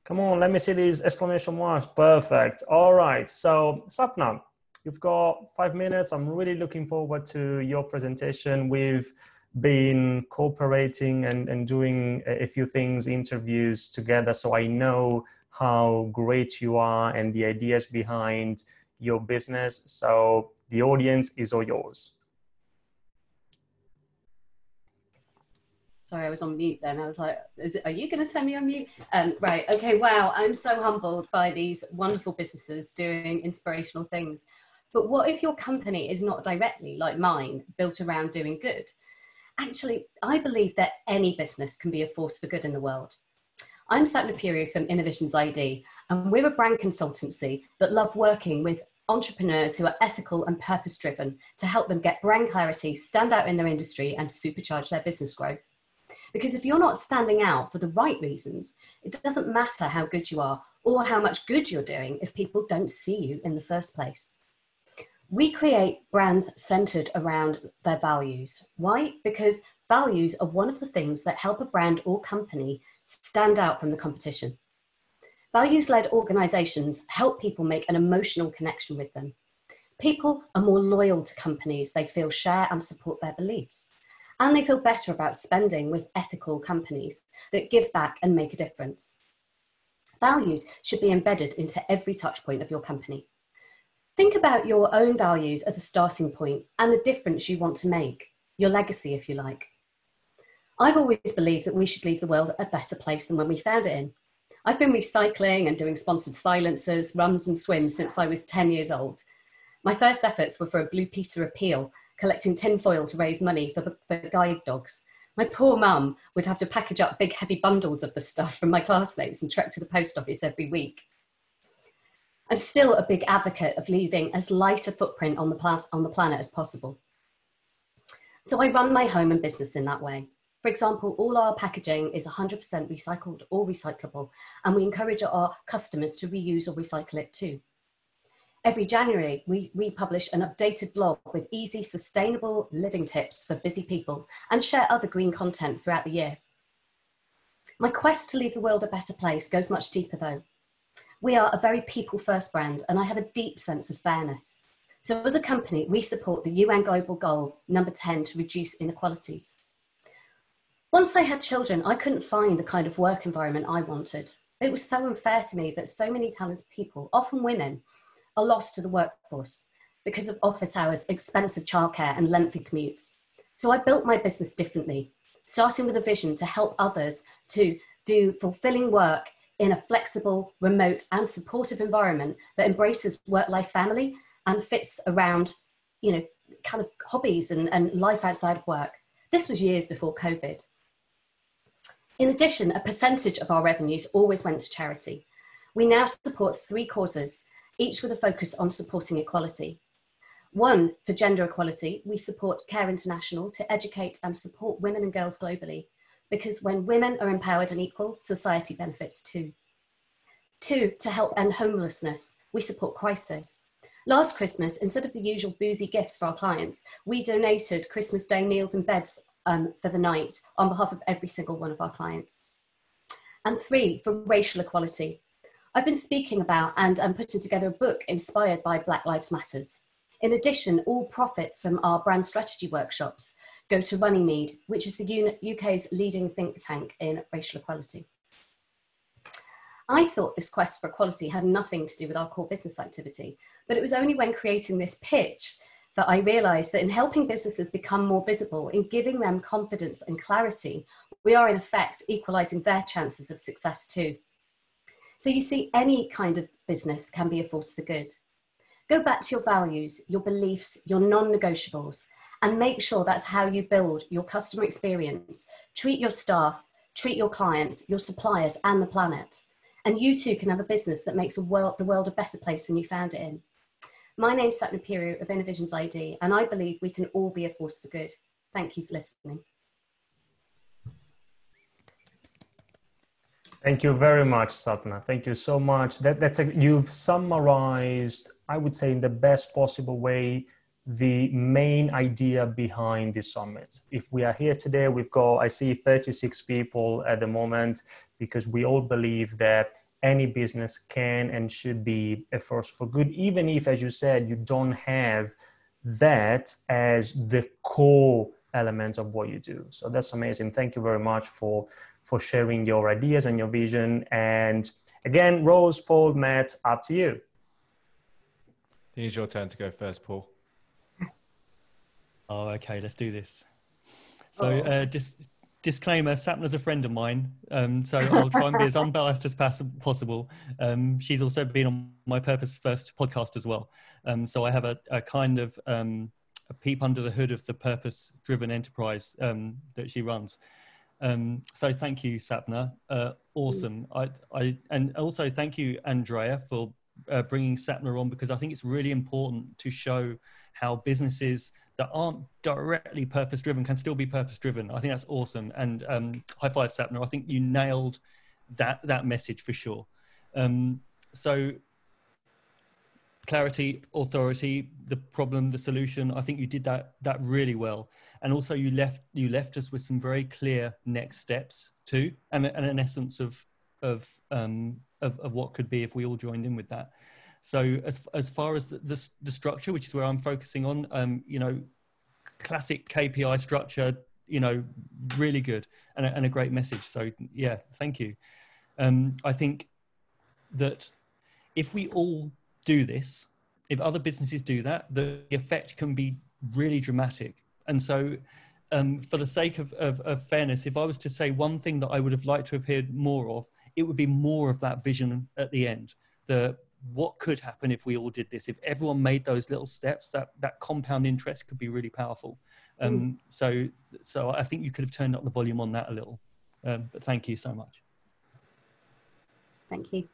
Come on, let me see these exclamation marks. Perfect. All right. So, Sapna, you've got five minutes. I'm really looking forward to your presentation with been cooperating and, and doing a few things, interviews together. So I know how great you are and the ideas behind your business. So the audience is all yours. Sorry, I was on mute then. I was like, it, are you going to send me on mute? Um, right. Okay. Wow. I'm so humbled by these wonderful businesses doing inspirational things. But what if your company is not directly like mine, built around doing good? Actually, I believe that any business can be a force for good in the world. I'm Sapna Puri from Innovisions ID, and we're a brand consultancy that love working with entrepreneurs who are ethical and purpose driven to help them get brand clarity, stand out in their industry, and supercharge their business growth. Because if you're not standing out for the right reasons, it doesn't matter how good you are or how much good you're doing if people don't see you in the first place. We create brands centered around their values. Why? Because values are one of the things that help a brand or company stand out from the competition. Values led organizations help people make an emotional connection with them. People are more loyal to companies they feel share and support their beliefs. And they feel better about spending with ethical companies that give back and make a difference. Values should be embedded into every touchpoint of your company. Think about your own values as a starting point and the difference you want to make, your legacy, if you like. I've always believed that we should leave the world a better place than when we found it in. I've been recycling and doing sponsored silencers, runs, and swims since I was 10 years old. My first efforts were for a Blue Peter appeal, collecting tinfoil to raise money for, for guide dogs. My poor mum would have to package up big, heavy bundles of the stuff from my classmates and trek to the post office every week. I'm still a big advocate of leaving as light a footprint on the, pla- on the planet as possible. So I run my home and business in that way. For example, all our packaging is 100% recycled or recyclable, and we encourage our customers to reuse or recycle it too. Every January, we, we publish an updated blog with easy, sustainable living tips for busy people and share other green content throughout the year. My quest to leave the world a better place goes much deeper though. We are a very people first brand, and I have a deep sense of fairness. So, as a company, we support the UN Global Goal number 10 to reduce inequalities. Once I had children, I couldn't find the kind of work environment I wanted. It was so unfair to me that so many talented people, often women, are lost to the workforce because of office hours, expensive childcare, and lengthy commutes. So I built my business differently, starting with a vision to help others to do fulfilling work in a flexible, remote, and supportive environment that embraces work life family and fits around, you know, kind of hobbies and, and life outside of work. This was years before COVID. In addition, a percentage of our revenues always went to charity. We now support three causes each with a focus on supporting equality. One, for gender equality, we support Care International to educate and support women and girls globally, because when women are empowered and equal, society benefits too. Two, to help end homelessness, we support Crisis. Last Christmas, instead of the usual boozy gifts for our clients, we donated Christmas Day meals and beds um, for the night on behalf of every single one of our clients. And three, for racial equality. I've been speaking about and um, putting together a book inspired by Black Lives Matters. In addition, all profits from our brand strategy workshops go to Runnymede, which is the UK's leading think tank in racial equality. I thought this quest for equality had nothing to do with our core business activity, but it was only when creating this pitch that I realized that in helping businesses become more visible, in giving them confidence and clarity, we are in effect equalizing their chances of success too. So you see, any kind of business can be a force for good. Go back to your values, your beliefs, your non negotiables, and make sure that's how you build your customer experience. Treat your staff, treat your clients, your suppliers, and the planet and you too can have a business that makes world, the world a better place than you found it in. My name's Sapna Puri of Innovisions ID, and I believe we can all be a force for good. Thank you for listening. Thank you very much, Sapna. Thank you so much. That, that's a, you've summarized, I would say, in the best possible way, the main idea behind the summit. If we are here today, we've got, I see 36 people at the moment because we all believe that any business can and should be a force for good, even if, as you said, you don't have that as the core element of what you do. So that's amazing. Thank you very much for for sharing your ideas and your vision. And again, Rose, Paul, Matt, up to you. It's your turn to go first, Paul. Oh, okay. Let's do this. So, oh. uh, just disclaimer: Sapna's a friend of mine, um, so I'll try and be as unbiased as possible. Um, she's also been on my Purpose First podcast as well, um, so I have a, a kind of um, a peep under the hood of the purpose-driven enterprise um, that she runs. Um, so, thank you, Sapna. Uh, awesome. I, I, and also thank you, Andrea, for uh, bringing Sapna on because I think it's really important to show how businesses that aren't directly purpose driven can still be purpose driven. I think that's awesome. And um, high five, Sapna. I think you nailed that that message for sure. Um, so clarity, authority, the problem, the solution. I think you did that that really well. And also you left you left us with some very clear next steps too, and, and an essence of of, um, of of what could be if we all joined in with that. So as as far as the, the, the structure, which is where I'm focusing on, um, you know, classic KPI structure, you know, really good and a, and a great message. So yeah, thank you. Um, I think that if we all do this, if other businesses do that, the effect can be really dramatic. And so, um, for the sake of, of, of, fairness, if I was to say one thing that I would have liked to have heard more of, it would be more of that vision at the end. The what could happen if we all did this if everyone made those little steps that that compound interest could be really powerful um, mm. so so i think you could have turned up the volume on that a little um, but thank you so much thank you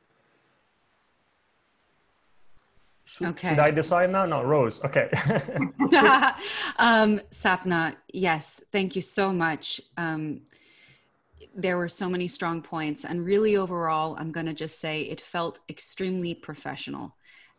should, okay. should I decide now? No, Rose. Okay. um, Sapna, yes, thank you so much. Um, there were so many strong points and really overall i'm going to just say it felt extremely professional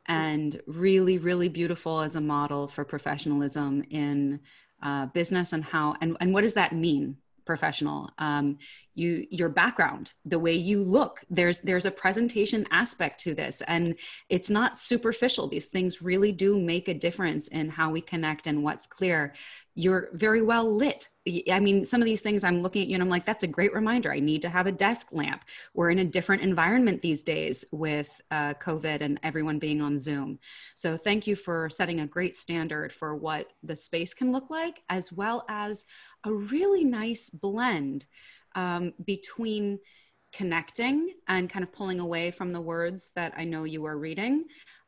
and really really beautiful as a model for professionalism in uh, business and how and, and what does that mean professional. Um, you your background the way you look there's there's a presentation aspect to this. And it's not superficial. These things really do make a difference in how we connect and what's clear. You're very well lit. I mean some of these things i'm looking at you and i'm like that's a great reminder. I need to have a desk lamp. We're in a different environment these days with uh, covid and everyone being on zoom. So thank you for setting a great standard for what the space can look like as well as a really nice blend um, between connecting and kind of pulling away from the words that I know you are reading,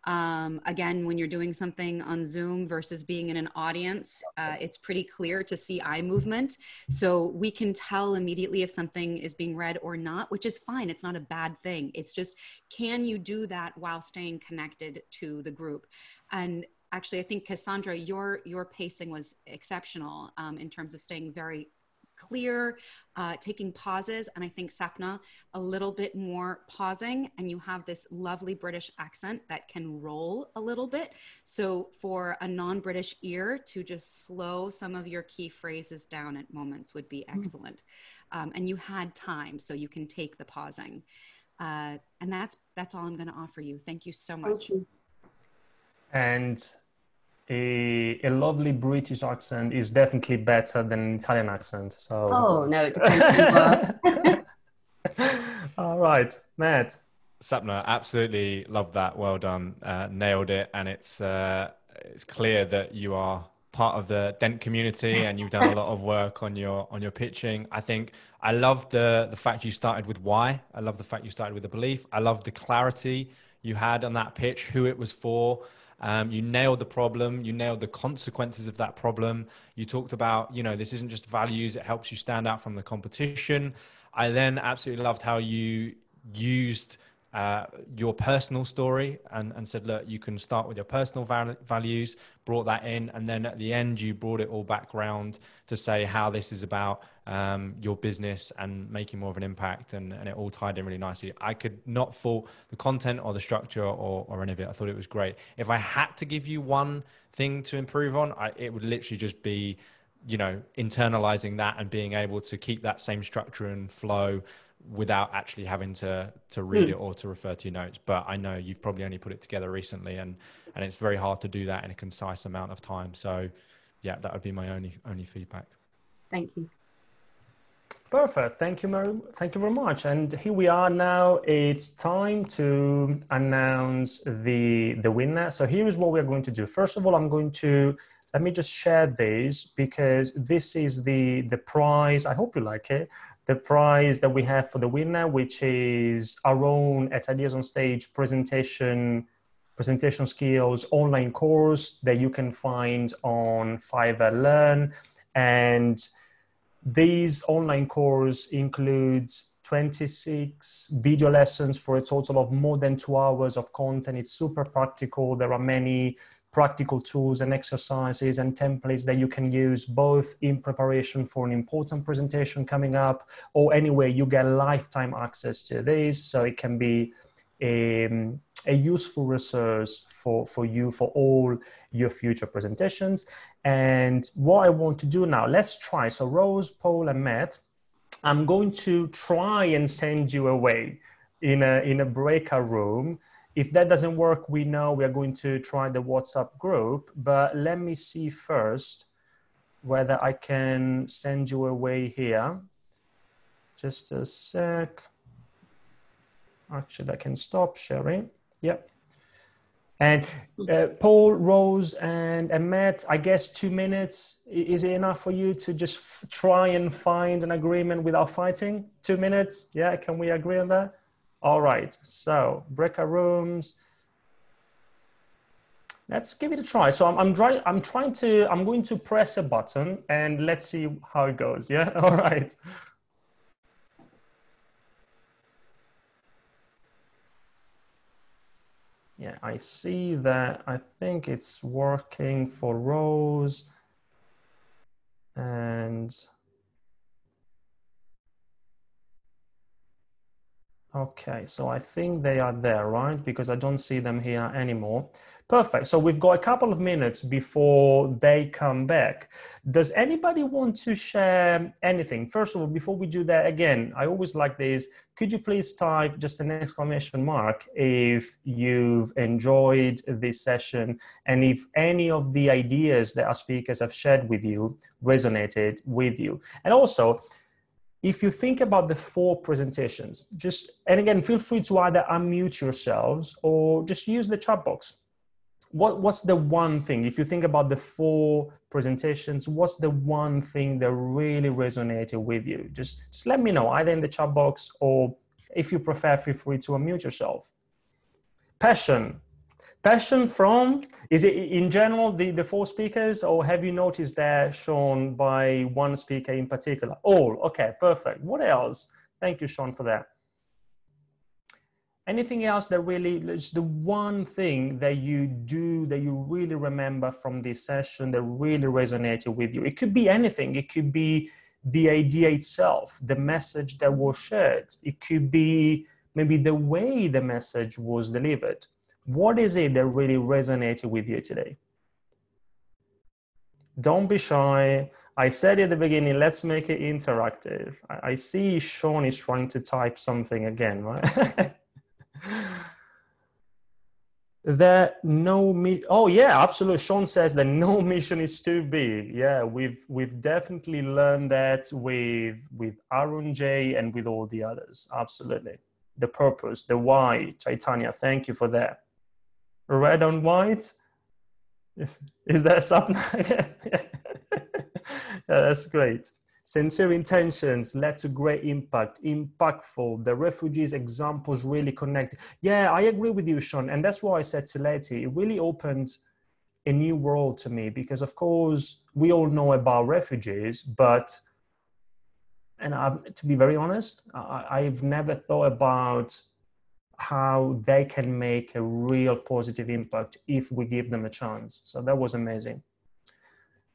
Um, again, when you're doing something on Zoom versus being in an audience, uh, it's pretty clear to see eye movement. So we can tell immediately if something is being read or not, which is fine. It's not a bad thing. It's just, can you do that while staying connected to the group? And actually, I think Cassandra, your your pacing was exceptional um, in terms of staying very clear, uh, taking pauses, and I think Sapna a little bit more pausing, and you have this lovely British accent that can roll a little bit. So for a non-British ear to just slow some of your key phrases down at moments would be hmm. excellent. Mm. Um, and you had time, so you can take the pausing. Uh, and that's that's all I'm going to offer you. Thank you so much. You. And a, a lovely British accent is definitely better than an Italian accent. So. Oh no, it depends. All right, Matt. Sapna, absolutely love that. Well done, uh, nailed it, and it's uh, it's clear that you are part of the Dent community and you've done a lot of work on your on your pitching. I think I love the the fact you started with why. I love the fact you started with the belief. I love the clarity you had on that pitch, who it was for. Um, you nailed the problem. You nailed the consequences of that problem. You talked about, you know, this isn't just values. It helps you stand out from the competition. I then absolutely loved how you used uh, your personal story and, and said, look, you can start with your personal val- values, brought that in. And then at the end, you brought it all back round to say how this is about um, your business and making more of an impact. And, and it all tied in really nicely. I could not fault the content or the structure or, or any of it. I thought it was great. If I had to give you one thing to improve on, I, it would literally just be, you know, internalizing that and being able to keep that same structure and flow without actually having to to read mm. it or to refer to your notes but i know you've probably only put it together recently and and it's very hard to do that in a concise amount of time. So yeah that would be my only only feedback. Thank you. Perfect. Thank you very thank you very much. And here we are now. It's time to announce the the winner. So here is what we're going to do. First of all i'm going to let me just share this because this is the the prize. I hope you like it the prize that we have for the winner, which is our own at Ideas on Stage presentation presentation skills online course that you can find on Fiverr Learn. And these online course includes 26 video lessons for a total of more than two hours of content. It's super practical. There are many practical tools and exercises and templates that you can use both in preparation for an important presentation coming up or anyway you get lifetime access to this. So it can be a, a useful resource for, for you for all your future presentations. And what i want to do now let's try. So rose paul and matt i'm going to try and send you away in a in a breakout room if that doesn't work, we know we are going to try the WhatsApp group, but let me see first whether I can send you away here. Just a sec. Actually, I can stop sharing. Yep. And uh, Paul, Rose, and, and I guess two minutes is it enough for you to just try and find an agreement without fighting? Two minutes? Yeah, can we agree on that? All right, so breakout rooms. Let's give it a try. So I'm, I'm, try, I'm trying to, I'm going to press a button and let's see how it goes. Yeah, all right. Yeah, I see that. I think it's working for Rose. And Okay, so I think they are there, right? Because I don't see them here anymore. Perfect. So we've got a couple of minutes before they come back. Does anybody want to share anything? First of all, before we do that, again, I always like this. Could you please type just an exclamation mark if you've enjoyed this session and if any of the ideas that our speakers have shared with you resonated with you? And also, if you think about the four presentations, just, and again, feel free to either unmute yourselves or just use the chat box. What, what's the one thing, if you think about the four presentations, what's the one thing that really resonated with you? Just, just let me know, either in the chat box or if you prefer, feel free to unmute yourself. Passion. Passion from? Is it in general the, the four speakers or have you noticed that shown by one speaker in particular? All. Okay perfect. What else? Thank you sean for that. Anything else that really is the one thing that you do that you really remember from this session that really resonated with you? It could be anything. It could be the idea itself the message that was shared. It could be maybe the way the message was delivered what is it that really resonated with you today? Don't be shy. I said at the beginning let's make it interactive. I, see sean is trying to type something again right? That no mi- oh yeah absolutely. Sean says that no mission is too big. Yeah we've we've definitely learned that with with arun j and with all the others. Absolutely. The purpose the why chaitanya thank you for that red on white is, is that something yeah, that's great Sincere intentions led to great impact, impactful. The refugees examples really connected. Yeah, I agree with you, Sean. And that's why I said to Letty, it really opened a new world to me because, of course, we all know about refugees, but, and I've, to be very honest, I, I've never thought about how they can make a real positive impact if we give them a chance. So that was amazing.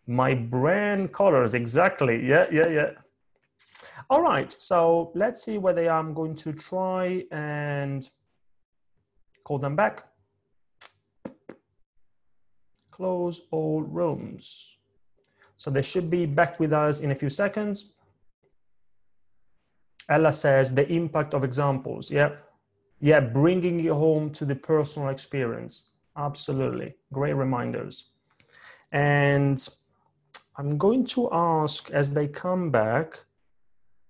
My brand colors exactly. Yeah yeah yeah. All right so let's see whether i'm going to try and call them back. Close all rooms. So they should be back with us in a few seconds. Ella says the impact of examples. Yeah yeah bringing it home to the personal experience absolutely great reminders and I'm going to ask as they come back,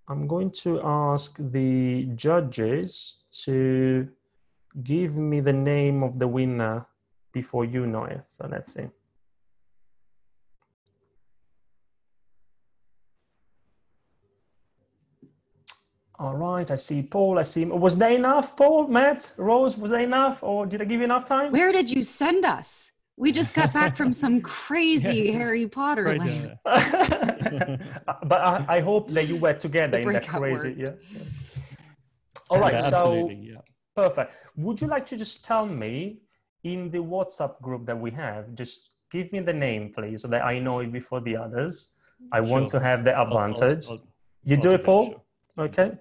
I'm going to ask the judges to give me the name of the winner before you know it. So let's see. All right, I see Paul. I see. Was there enough, Paul, Matt, Rose? Was there enough, or did I give you enough time? Where did you send us? We just got back from some crazy yeah, Harry Potter crazy, land. but I, I, hope that you were together in that crazy. Yeah. All right. Yeah, so yeah. perfect. Would you like to just tell me in the WhatsApp group that we have? Just give me the name, please, so that I know it before the others. I sure. want to have the advantage. I'll, I'll, I'll, you do it, Paul. Sure. Okay.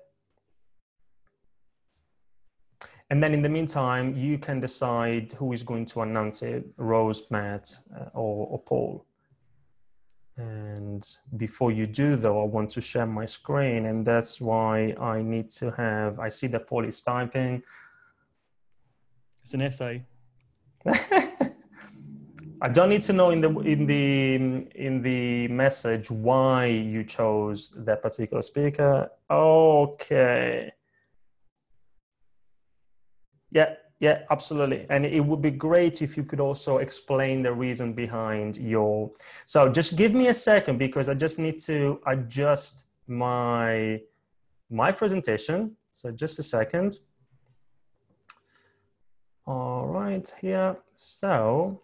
And then in the meantime, you can decide who is going to announce it, Rose, Matt, uh, or, or Paul. And before you do, though, I want to share my screen, and that's why I need to have. I see that Paul is typing. It's an essay. I don't need to know in the in the in the message why you chose that particular speaker. Okay. Yeah, yeah, absolutely. And it would be great if you could also explain the reason behind your. So just give me a second because I just need to adjust my my presentation. So just a second. All right, here. So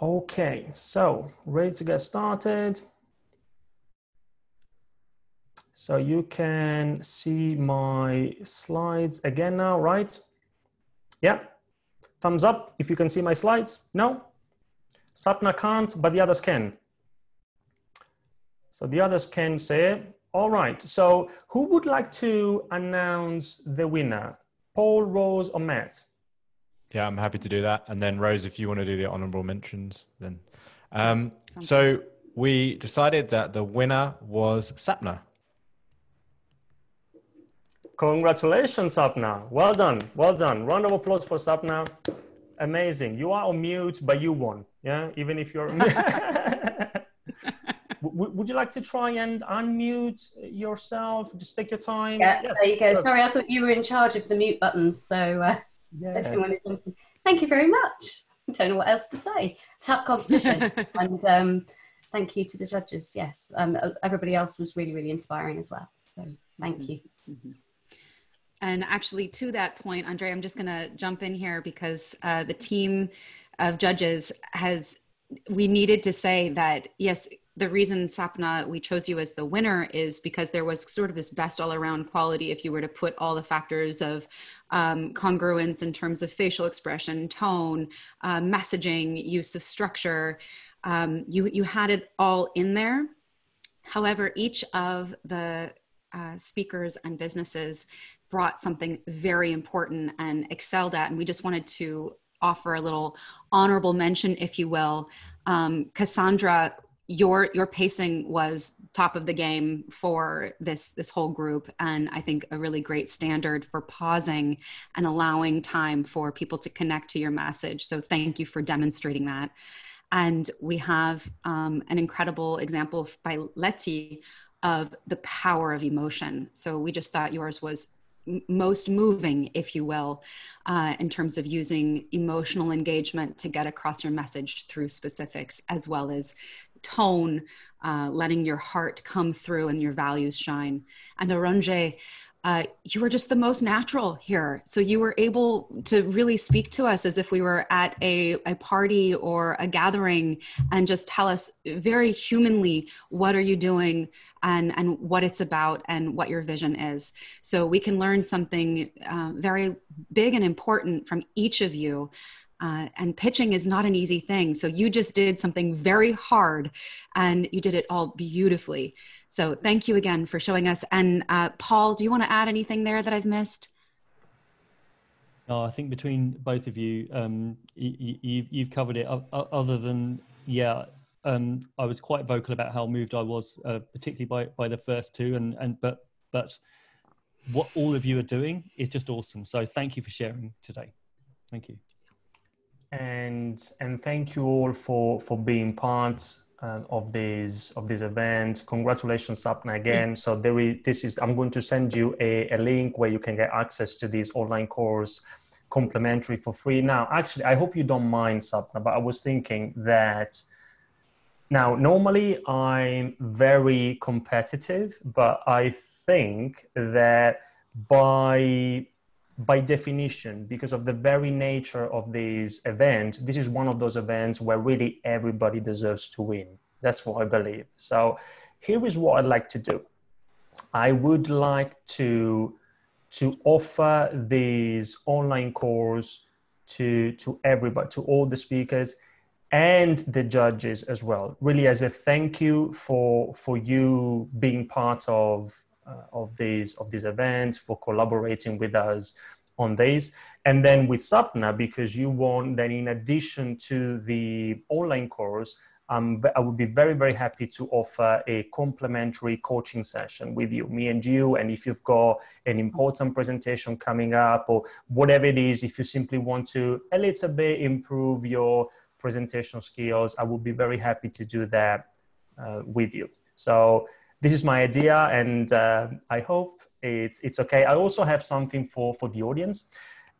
Okay, so ready to get started. So you can see my slides again now, right? Yeah, thumbs up if you can see my slides. No? Sapna can't, but the others can. So the others can say, all right, so who would like to announce the winner? Paul, Rose, or Matt? Yeah, I'm happy to do that. And then Rose, if you want to do the honorable mentions, then. Um, so we decided that the winner was Sapna. Congratulations, Sapna. Well done. Well done. Round of applause for Sapna. Amazing. You are on mute, but you won. Yeah, even if you're. would you like to try and unmute yourself? Just take your time. Yeah, yes, there you go. Sorry, I thought you were in charge of the mute buttons, so uh, yeah. Thank you very much. I don't know what else to say. Tough competition, and um, thank you to the judges. Yes, um, everybody else was really, really inspiring as well. So thank mm-hmm. you. Mm-hmm. And actually, to that point, Andre, I'm just going to jump in here because uh, the team of judges has, we needed to say that, yes, the reason Sapna, we chose you as the winner is because there was sort of this best all around quality. If you were to put all the factors of um, congruence in terms of facial expression, tone, uh, messaging, use of structure, um, you, you had it all in there. However, each of the uh, speakers and businesses brought something very important and excelled at. And we just wanted to offer a little honorable mention, if you will. Um, Cassandra, your your pacing was top of the game for this this whole group and i think a really great standard for pausing and allowing time for people to connect to your message so thank you for demonstrating that and we have um, an incredible example by Letty of the power of emotion. So we just thought yours was most moving, if you will, uh, in terms of using emotional engagement to get across your message through specifics, as well as tone, uh, letting your heart come through and your values shine. And Arunjay, uh, you were just the most natural here. So you were able to really speak to us as if we were at a, a party or a gathering and just tell us very humanly what are you doing and, and what it's about and what your vision is. So we can learn something uh, very big and important from each of you. Uh, and pitching is not an easy thing. So you just did something very hard and you did it all beautifully. So thank you again for showing us. And uh, Paul, do you want to add anything there that I've missed? No, I think between both of you, um, you, have covered it. Other than, yeah, um, I was quite vocal about how moved I was, uh, particularly by, by the first two. And, and but but what all of you are doing is just awesome. So thank you for sharing today. Thank you. And and thank you all for for being part uh, of this of this event. Congratulations, Sapna, again. Mm. So there is this is I'm going to send you a, a link where you can get access to this online course complimentary for free. Now, actually, I hope you don't mind, Sapna, but I was thinking that now normally I'm very competitive, but I think that by by definition, because of the very nature of this event, this is one of those events where really everybody deserves to win. That's what I believe. So here is what I'd like to do. I would like to to offer this online course to to everybody, to all the speakers and the judges as well. Really, as a thank you for for you being part of uh, of these of these events, for collaborating with us on these. And then with Sapna, because you want then in addition to the online course, um, I would be very, very happy to offer a complimentary coaching session with you, me and you. And if you've got an important presentation coming up or whatever it is, if you simply want to a little bit improve your presentation skills, I would be very happy to do that uh, with you. So this is my idea, and uh, I hope it's it's okay. I also have something for for the audience,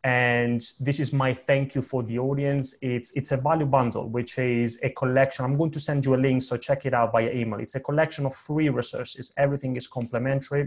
and this is my thank you for the audience. It's it's a value bundle, which is a collection. I'm going to send you a link, so check it out via email. It's a collection of free resources. Everything is complimentary.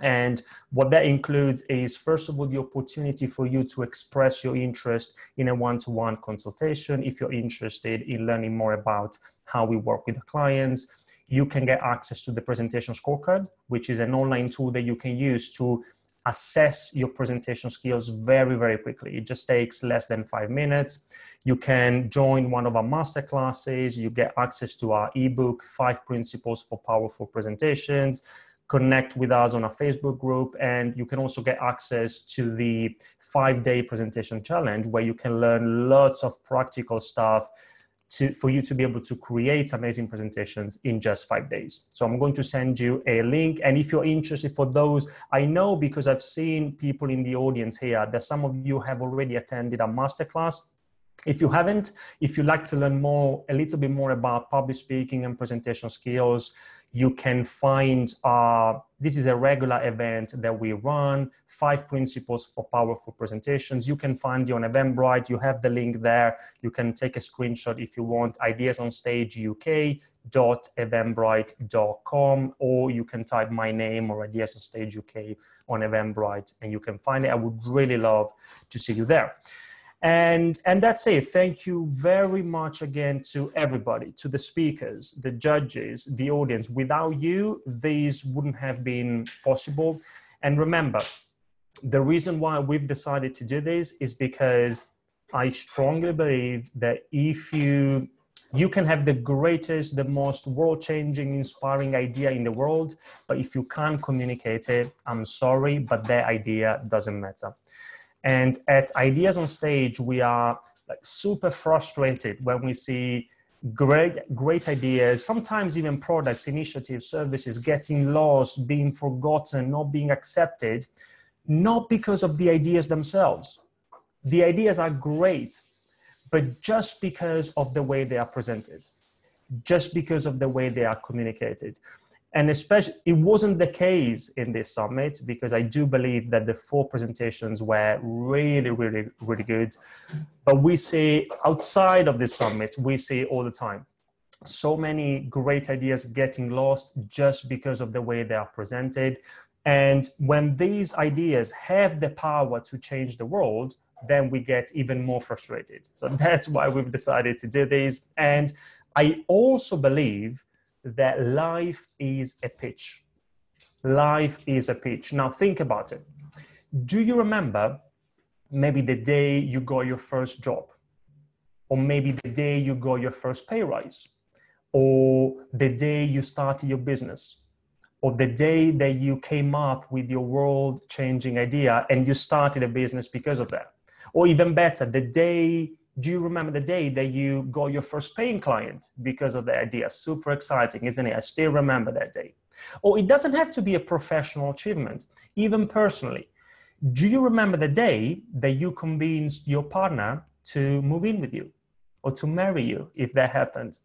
And what that includes is, first of all, the opportunity for you to express your interest in a one to one consultation if you're interested in learning more about how we work with the clients you can get access to the presentation scorecard, which is an online tool that you can use to assess your presentation skills very, very quickly. It just takes less than five minutes. You can join one of our master classes. You get access to our ebook, Five Principles for Powerful Presentations. Connect with us on our Facebook group, and you can also get access to the five day presentation challenge where you can learn lots of practical stuff to, for you to be able to create amazing presentations in just five days. So I'm going to send you a link. And if you're interested for those, I know because I've seen people in the audience here that some of you have already attended a masterclass If you haven't, if you'd like to learn more, a little bit more about public speaking and presentation skills, you can find uh, this is a regular event that we run five principles for powerful presentations. You can find it on eventbrite. You have the link there. You can take a screenshot if you want ideas on stage uk.eventbrite.com or you can type my name or ideas on stage uk on eventbrite and you can find it. I would really love to see you there and and that's it. Thank you very much again to everybody to the speakers the judges the audience. Without you these wouldn't have been possible. And remember the reason why we've decided to do this is because i strongly believe that if you you can have the greatest the most world changing inspiring idea in the world but if you can't communicate it i'm sorry but that idea doesn't matter and at Ideas on Stage, we are like super frustrated when we see great, great ideas, sometimes even products, initiatives, services getting lost, being forgotten, not being accepted, not because of the ideas themselves. The ideas are great, but just because of the way they are presented, just because of the way they are communicated and especially it wasn't the case in this summit because i do believe that the four presentations were really really really good. But we see outside of this summit we see all the time so many great ideas getting lost just because of the way they are presented. And when these ideas have the power to change the world then we get even more frustrated. So that's why we've decided to do this and i also believe that life is a pitch. Life is a pitch. Now, think about it. Do you remember maybe the day you got your first job? Or maybe the day you got your first pay rise? Or the day you started your business? Or the day that you came up with your world changing idea and you started a business because of that? Or even better, the day do you remember the day that you got your first paying client because of the idea? Super exciting, isn't it? I still remember that day. Or it doesn't have to be a professional achievement, even personally. Do you remember the day that you convinced your partner to move in with you or to marry you if that happened?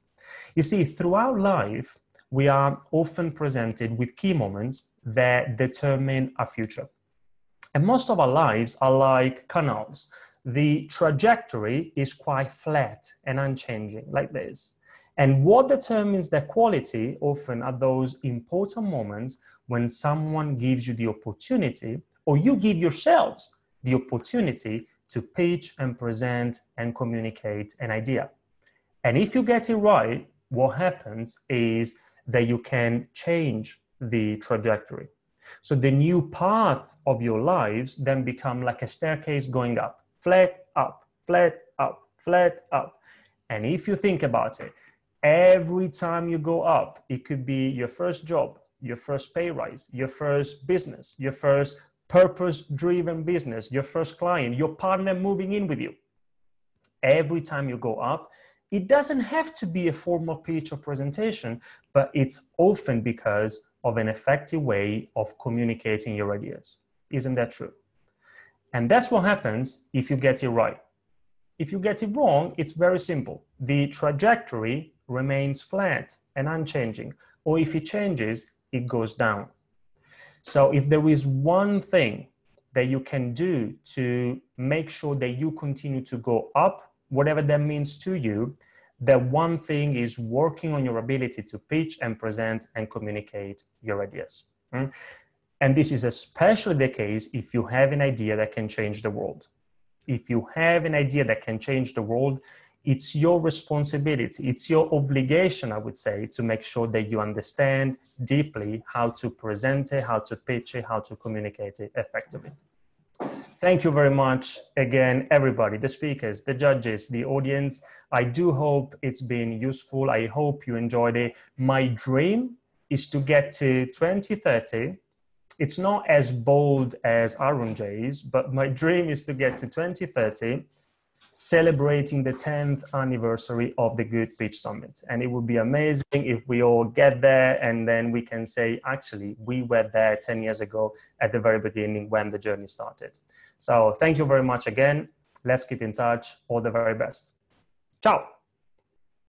You see, throughout life, we are often presented with key moments that determine our future. And most of our lives are like canals the trajectory is quite flat and unchanging like this. And what determines the quality often are those important moments when someone gives you the opportunity or you give yourselves the opportunity to pitch and present and communicate an idea. And if you get it right, what happens is that you can change the trajectory. So the new path of your lives then become like a staircase going up flat up, flat up, flat up. And if you think about it, every time you go up, it could be your first job, your first pay rise, your first business, your first purpose driven business, your first client, your partner moving in with you. Every time you go up, it doesn't have to be a formal pitch or presentation, but it's often because of an effective way of communicating your ideas. Isn't that true? And that's what happens if you get it right. If you get it wrong, it's very simple. The trajectory remains flat and unchanging, or if it changes, it goes down. So if there is one thing that you can do to make sure that you continue to go up, whatever that means to you, that one thing is working on your ability to pitch and present and communicate your ideas. Hmm? And this is especially the case if you have an idea that can change the world. If you have an idea that can change the world, it's your responsibility, it's your obligation, I would say, to make sure that you understand deeply how to present it, how to pitch it, how to communicate it effectively. Thank you very much again, everybody, the speakers, the judges, the audience. I do hope it's been useful. I hope you enjoyed it. My dream is to get to 2030 it's not as bold as Arunjay's, but my dream is to get to 2030 celebrating the 10th anniversary of the Good Pitch Summit. And it would be amazing if we all get there and then we can say, actually, we were there 10 years ago at the very beginning when the journey started. So thank you very much again. Let's keep in touch. All the very best. Ciao.